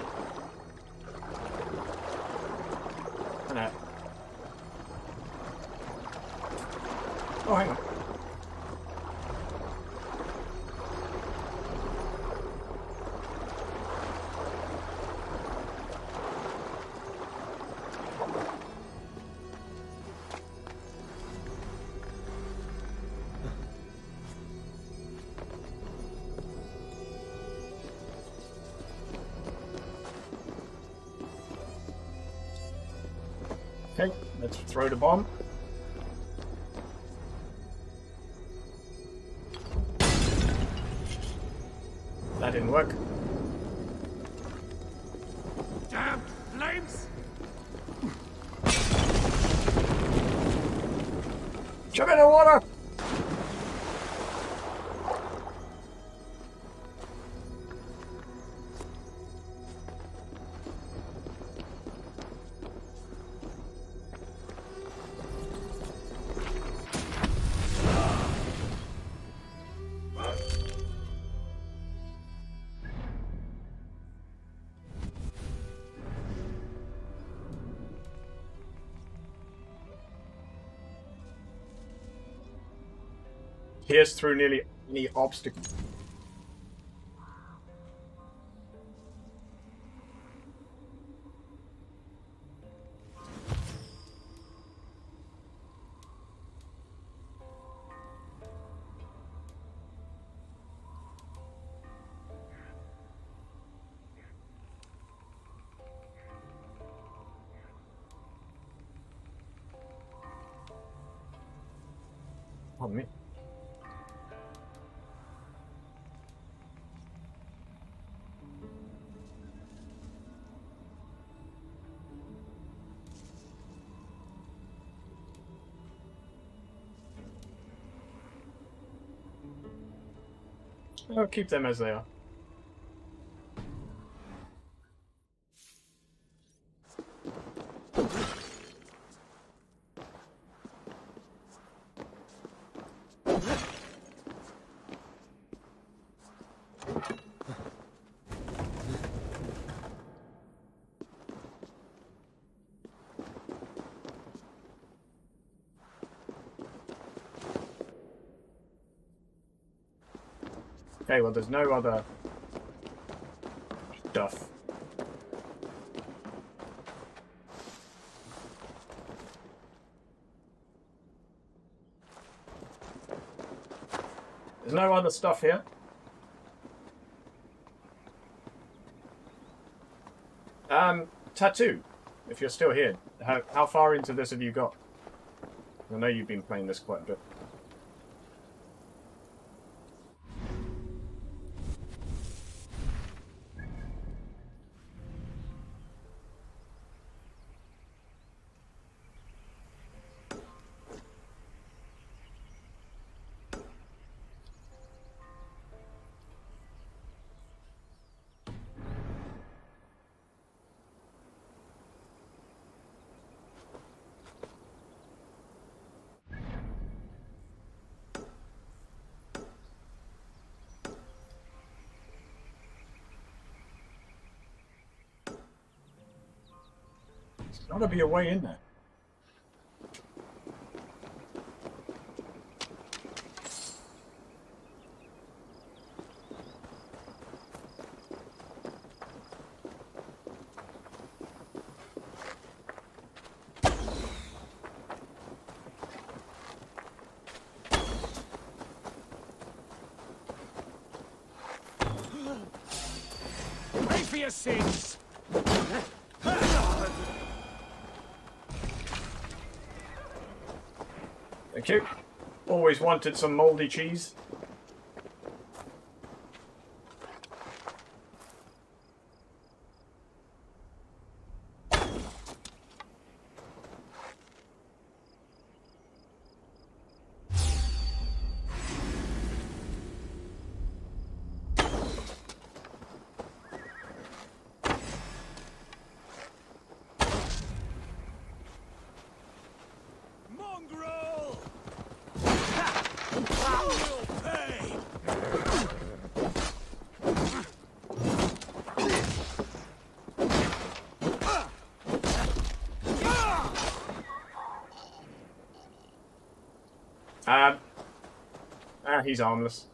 Throw the bomb. Pierce through nearly any obstacle. I'll keep them as they are. Okay, well, there's no other stuff. There's no other stuff here. Um, tattoo. If you're still here, how how far into this have you got? I know you've been playing this quite a bit. Gotta be a way in there. your sins. Thank you. Always wanted some mouldy cheese. Mongrel! Will pay! Um, ah, he's armless.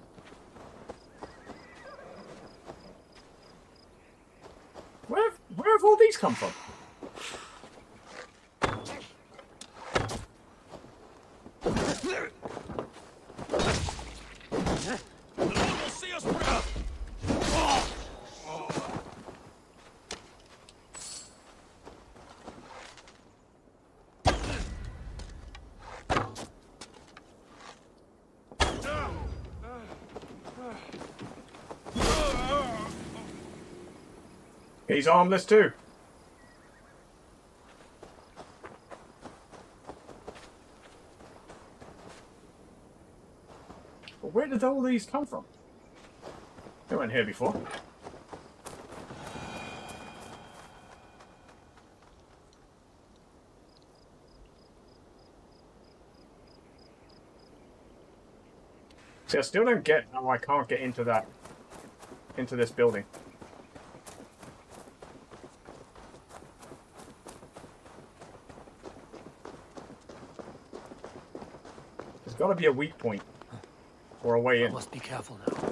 Where, where have all these come from? The Lord will see us through! He's armless too. But where did all these come from? They weren't here before. See, I still don't get how I can't get into that, into this building. There's to be a weak point or a way in. Must be careful now.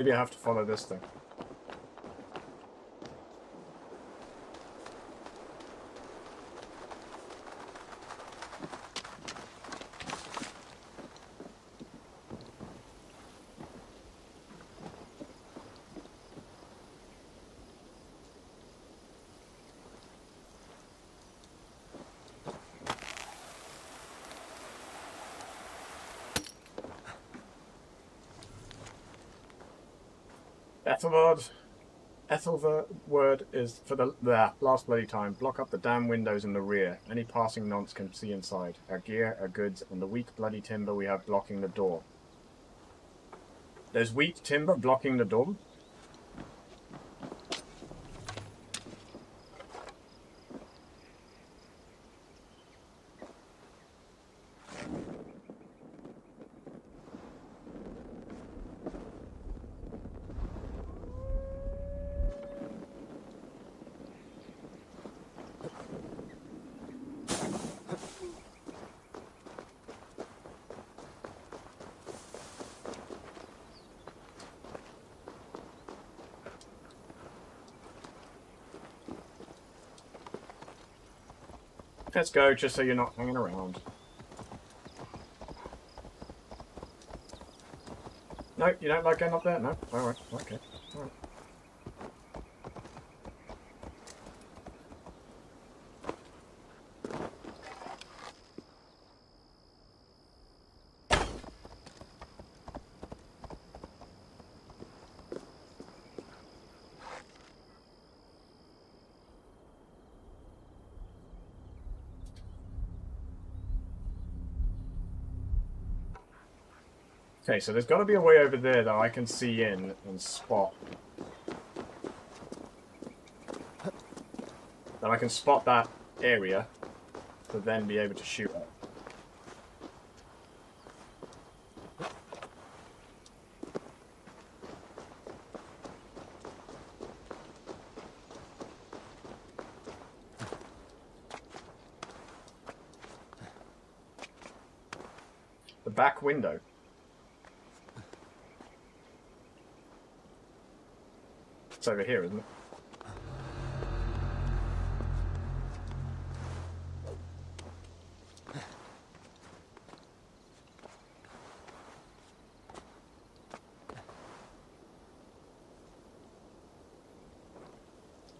Maybe I have to follow this thing. Ethelward. Ethelward is for the, the last bloody time. Block up the damn windows in the rear. Any passing nonce can see inside. Our gear, our goods, and the weak bloody timber we have blocking the door. There's weak timber blocking the door? Let's go, just so you're not hanging around. No, you don't like getting up there? No? Alright, okay. Alright. Okay, so there's got to be a way over there that I can see in and spot. That I can spot that area to then be able to shoot at. The back window. It's over here, isn't it?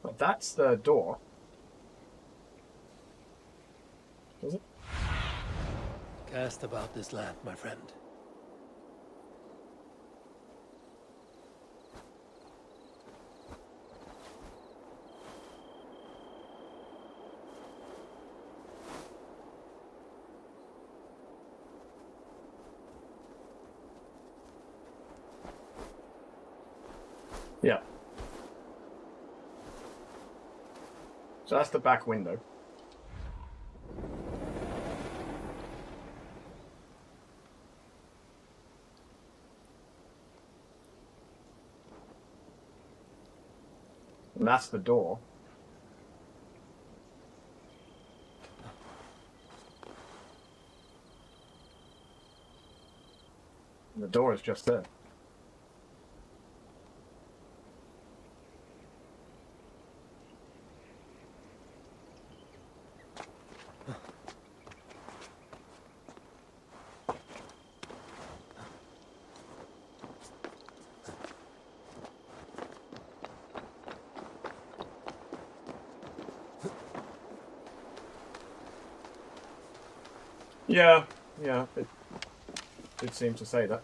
But that's the door. Is it? Cast about this land, my friend. Yeah. So that's the back window. And that's the door. The door is just there. Yeah, yeah, it did seem to say that.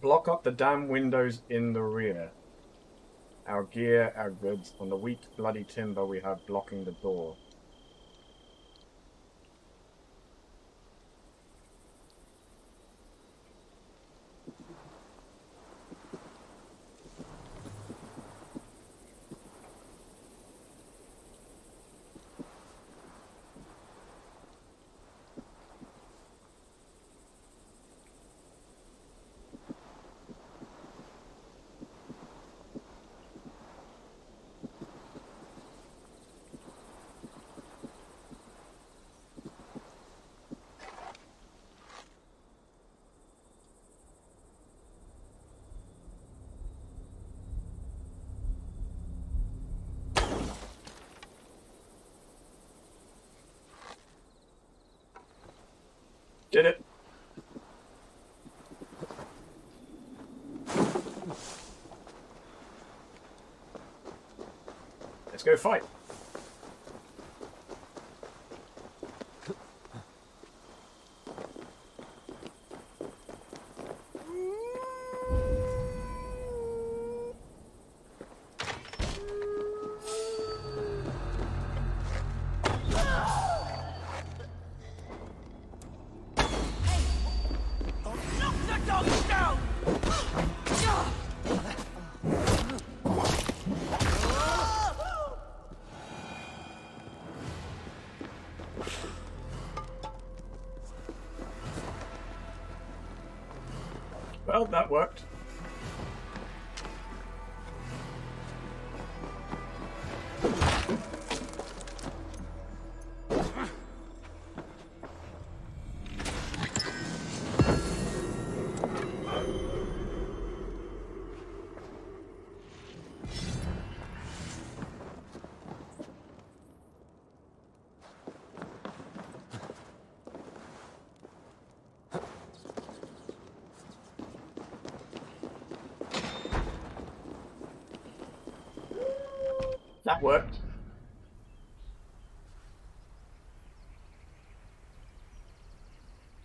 Block up the damn windows in the rear. Our gear, our goods, on the weak, bloody timber we have blocking the door. Did it? Let's go fight. Well, that worked. That worked.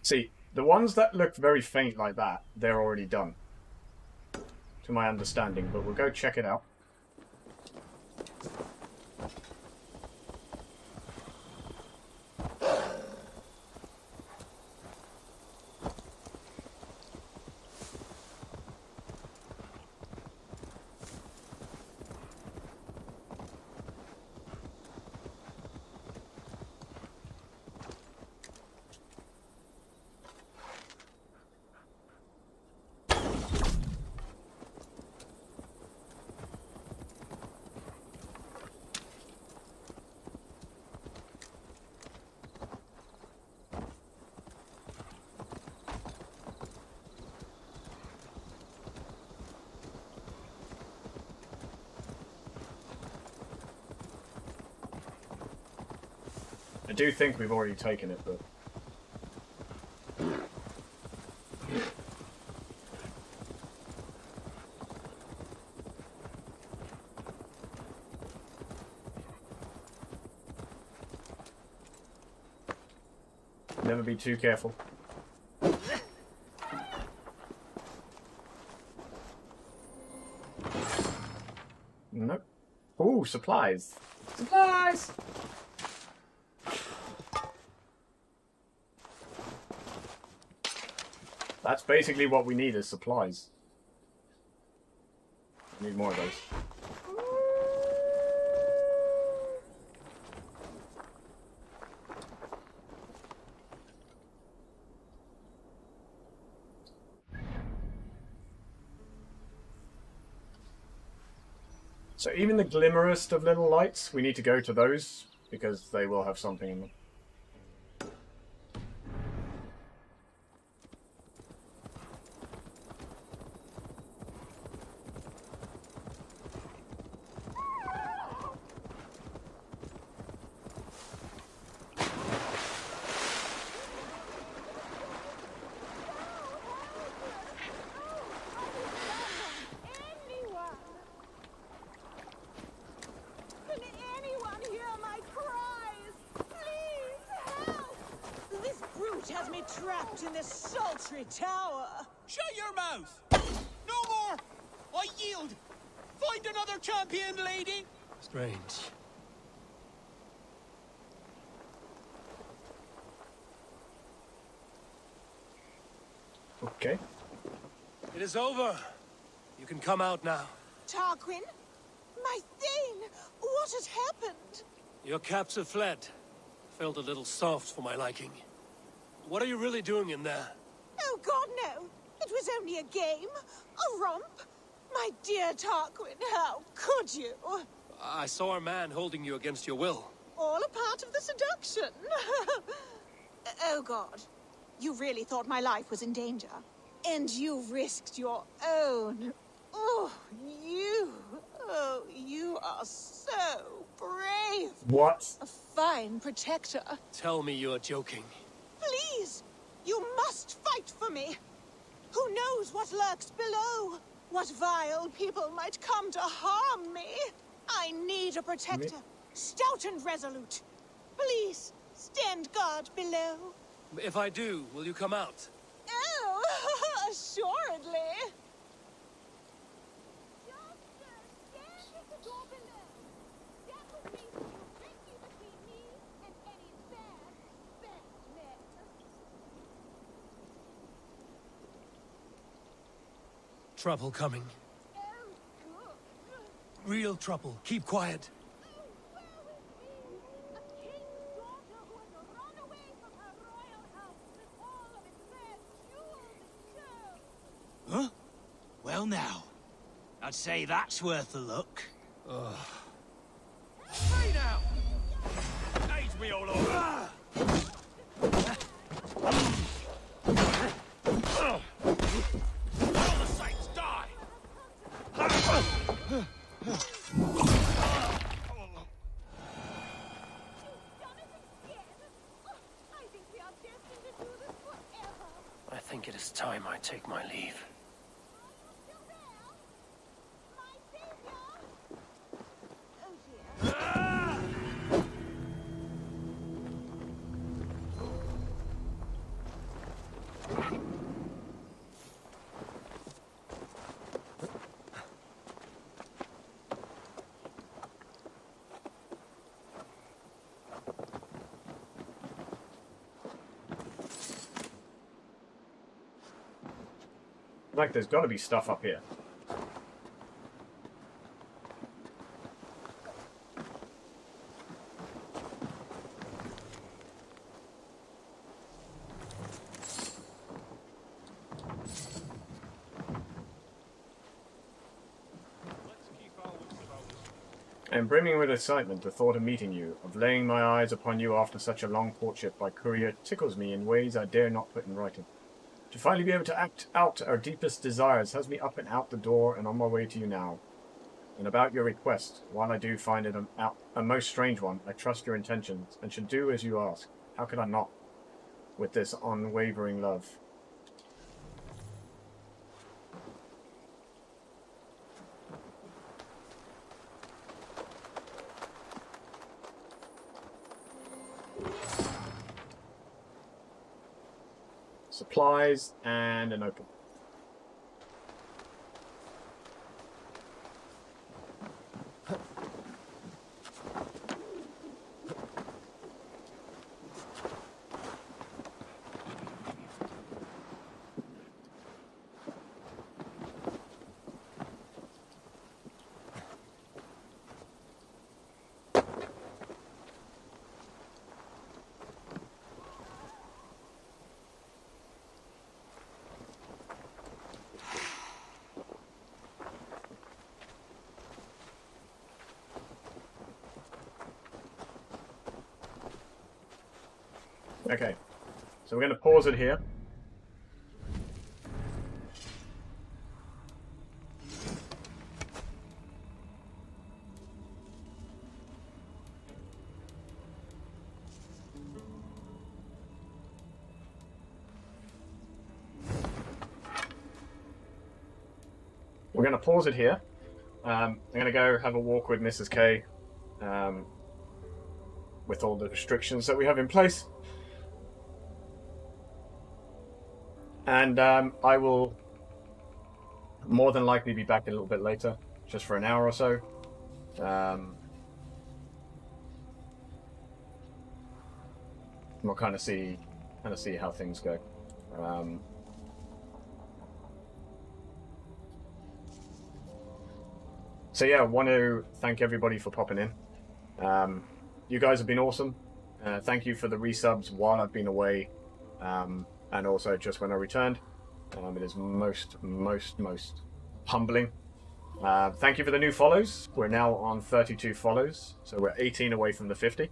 See, the ones that look very faint like that, they're already done. To my understanding, but we'll go check it out. I do think we've already taken it, but... Never be too careful. Nope. Ooh, supplies. Supplies! That's basically what we need is supplies. I need more of those. So even the glimmerest of little lights, we need to go to those because they will have something in them. Anyone? Can anyone hear my cries? Please help! This brute has me trapped in this sultry tower. Shut your mouth! No more! I yield! Find another champion, lady! Strange. Okay. It is over. You can come out now. Tarquin? My Thane! What has happened? Your caps have fled. Felt a little soft for my liking. What are you really doing in there? Oh, God, no. It was only a game. A romp. My dear Tarquin, how could you? I saw a man holding you against your will. All a part of the seduction. oh, God. You really thought my life was in danger. And you risked your own. Oh, you. Oh, you are so brave. What? A fine protector. Tell me you're joking. Please, you must fight for me. Who knows what lurks below? What vile people might come to harm me? I need a protector, stout and resolute. Please, stand guard below. If I do, will you come out? Oh, assuredly. Trouble coming. Oh, Real trouble. Keep quiet. Well now, I'd say that's worth a look. Hey now! Age me all over! All the saints die! I think it is time I take my leave. Like there's got to be stuff up here. I am brimming with excitement the thought of meeting you, of laying my eyes upon you after such a long courtship by courier tickles me in ways I dare not put in writing. Finally be able to act out our deepest desires has me up and out the door and on my way to you now. And about your request, while I do find it a, a most strange one, I trust your intentions and should do as you ask. How could I not? With this unwavering love. Supplies and an open. Okay, so we're going to pause it here. We're going to pause it here. Um, I'm going to go have a walk with Mrs. K um, with all the restrictions that we have in place. And um, I will more than likely be back a little bit later, just for an hour or so. Um, we'll kind of see, kind of see how things go. Um, so yeah, I want to thank everybody for popping in. Um, you guys have been awesome. Uh, thank you for the resubs while I've been away. Um, and also just when I returned. Um, it is most, most, most humbling. Uh, thank you for the new follows. We're now on 32 follows, so we're 18 away from the 50.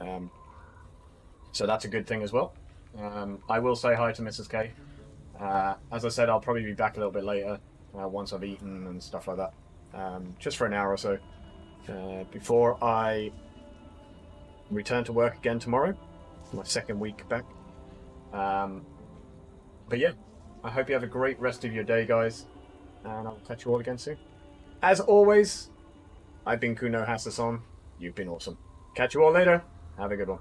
Um, so that's a good thing as well. Um, I will say hi to Mrs. K. Uh, as I said, I'll probably be back a little bit later uh, once I've eaten and stuff like that, um, just for an hour or so uh, before I return to work again tomorrow. My second week back. Um, but yeah, I hope you have a great rest of your day, guys, and I'll catch you all again soon. As always, I've been Kuno Hassason. You've been awesome. Catch you all later. Have a good one.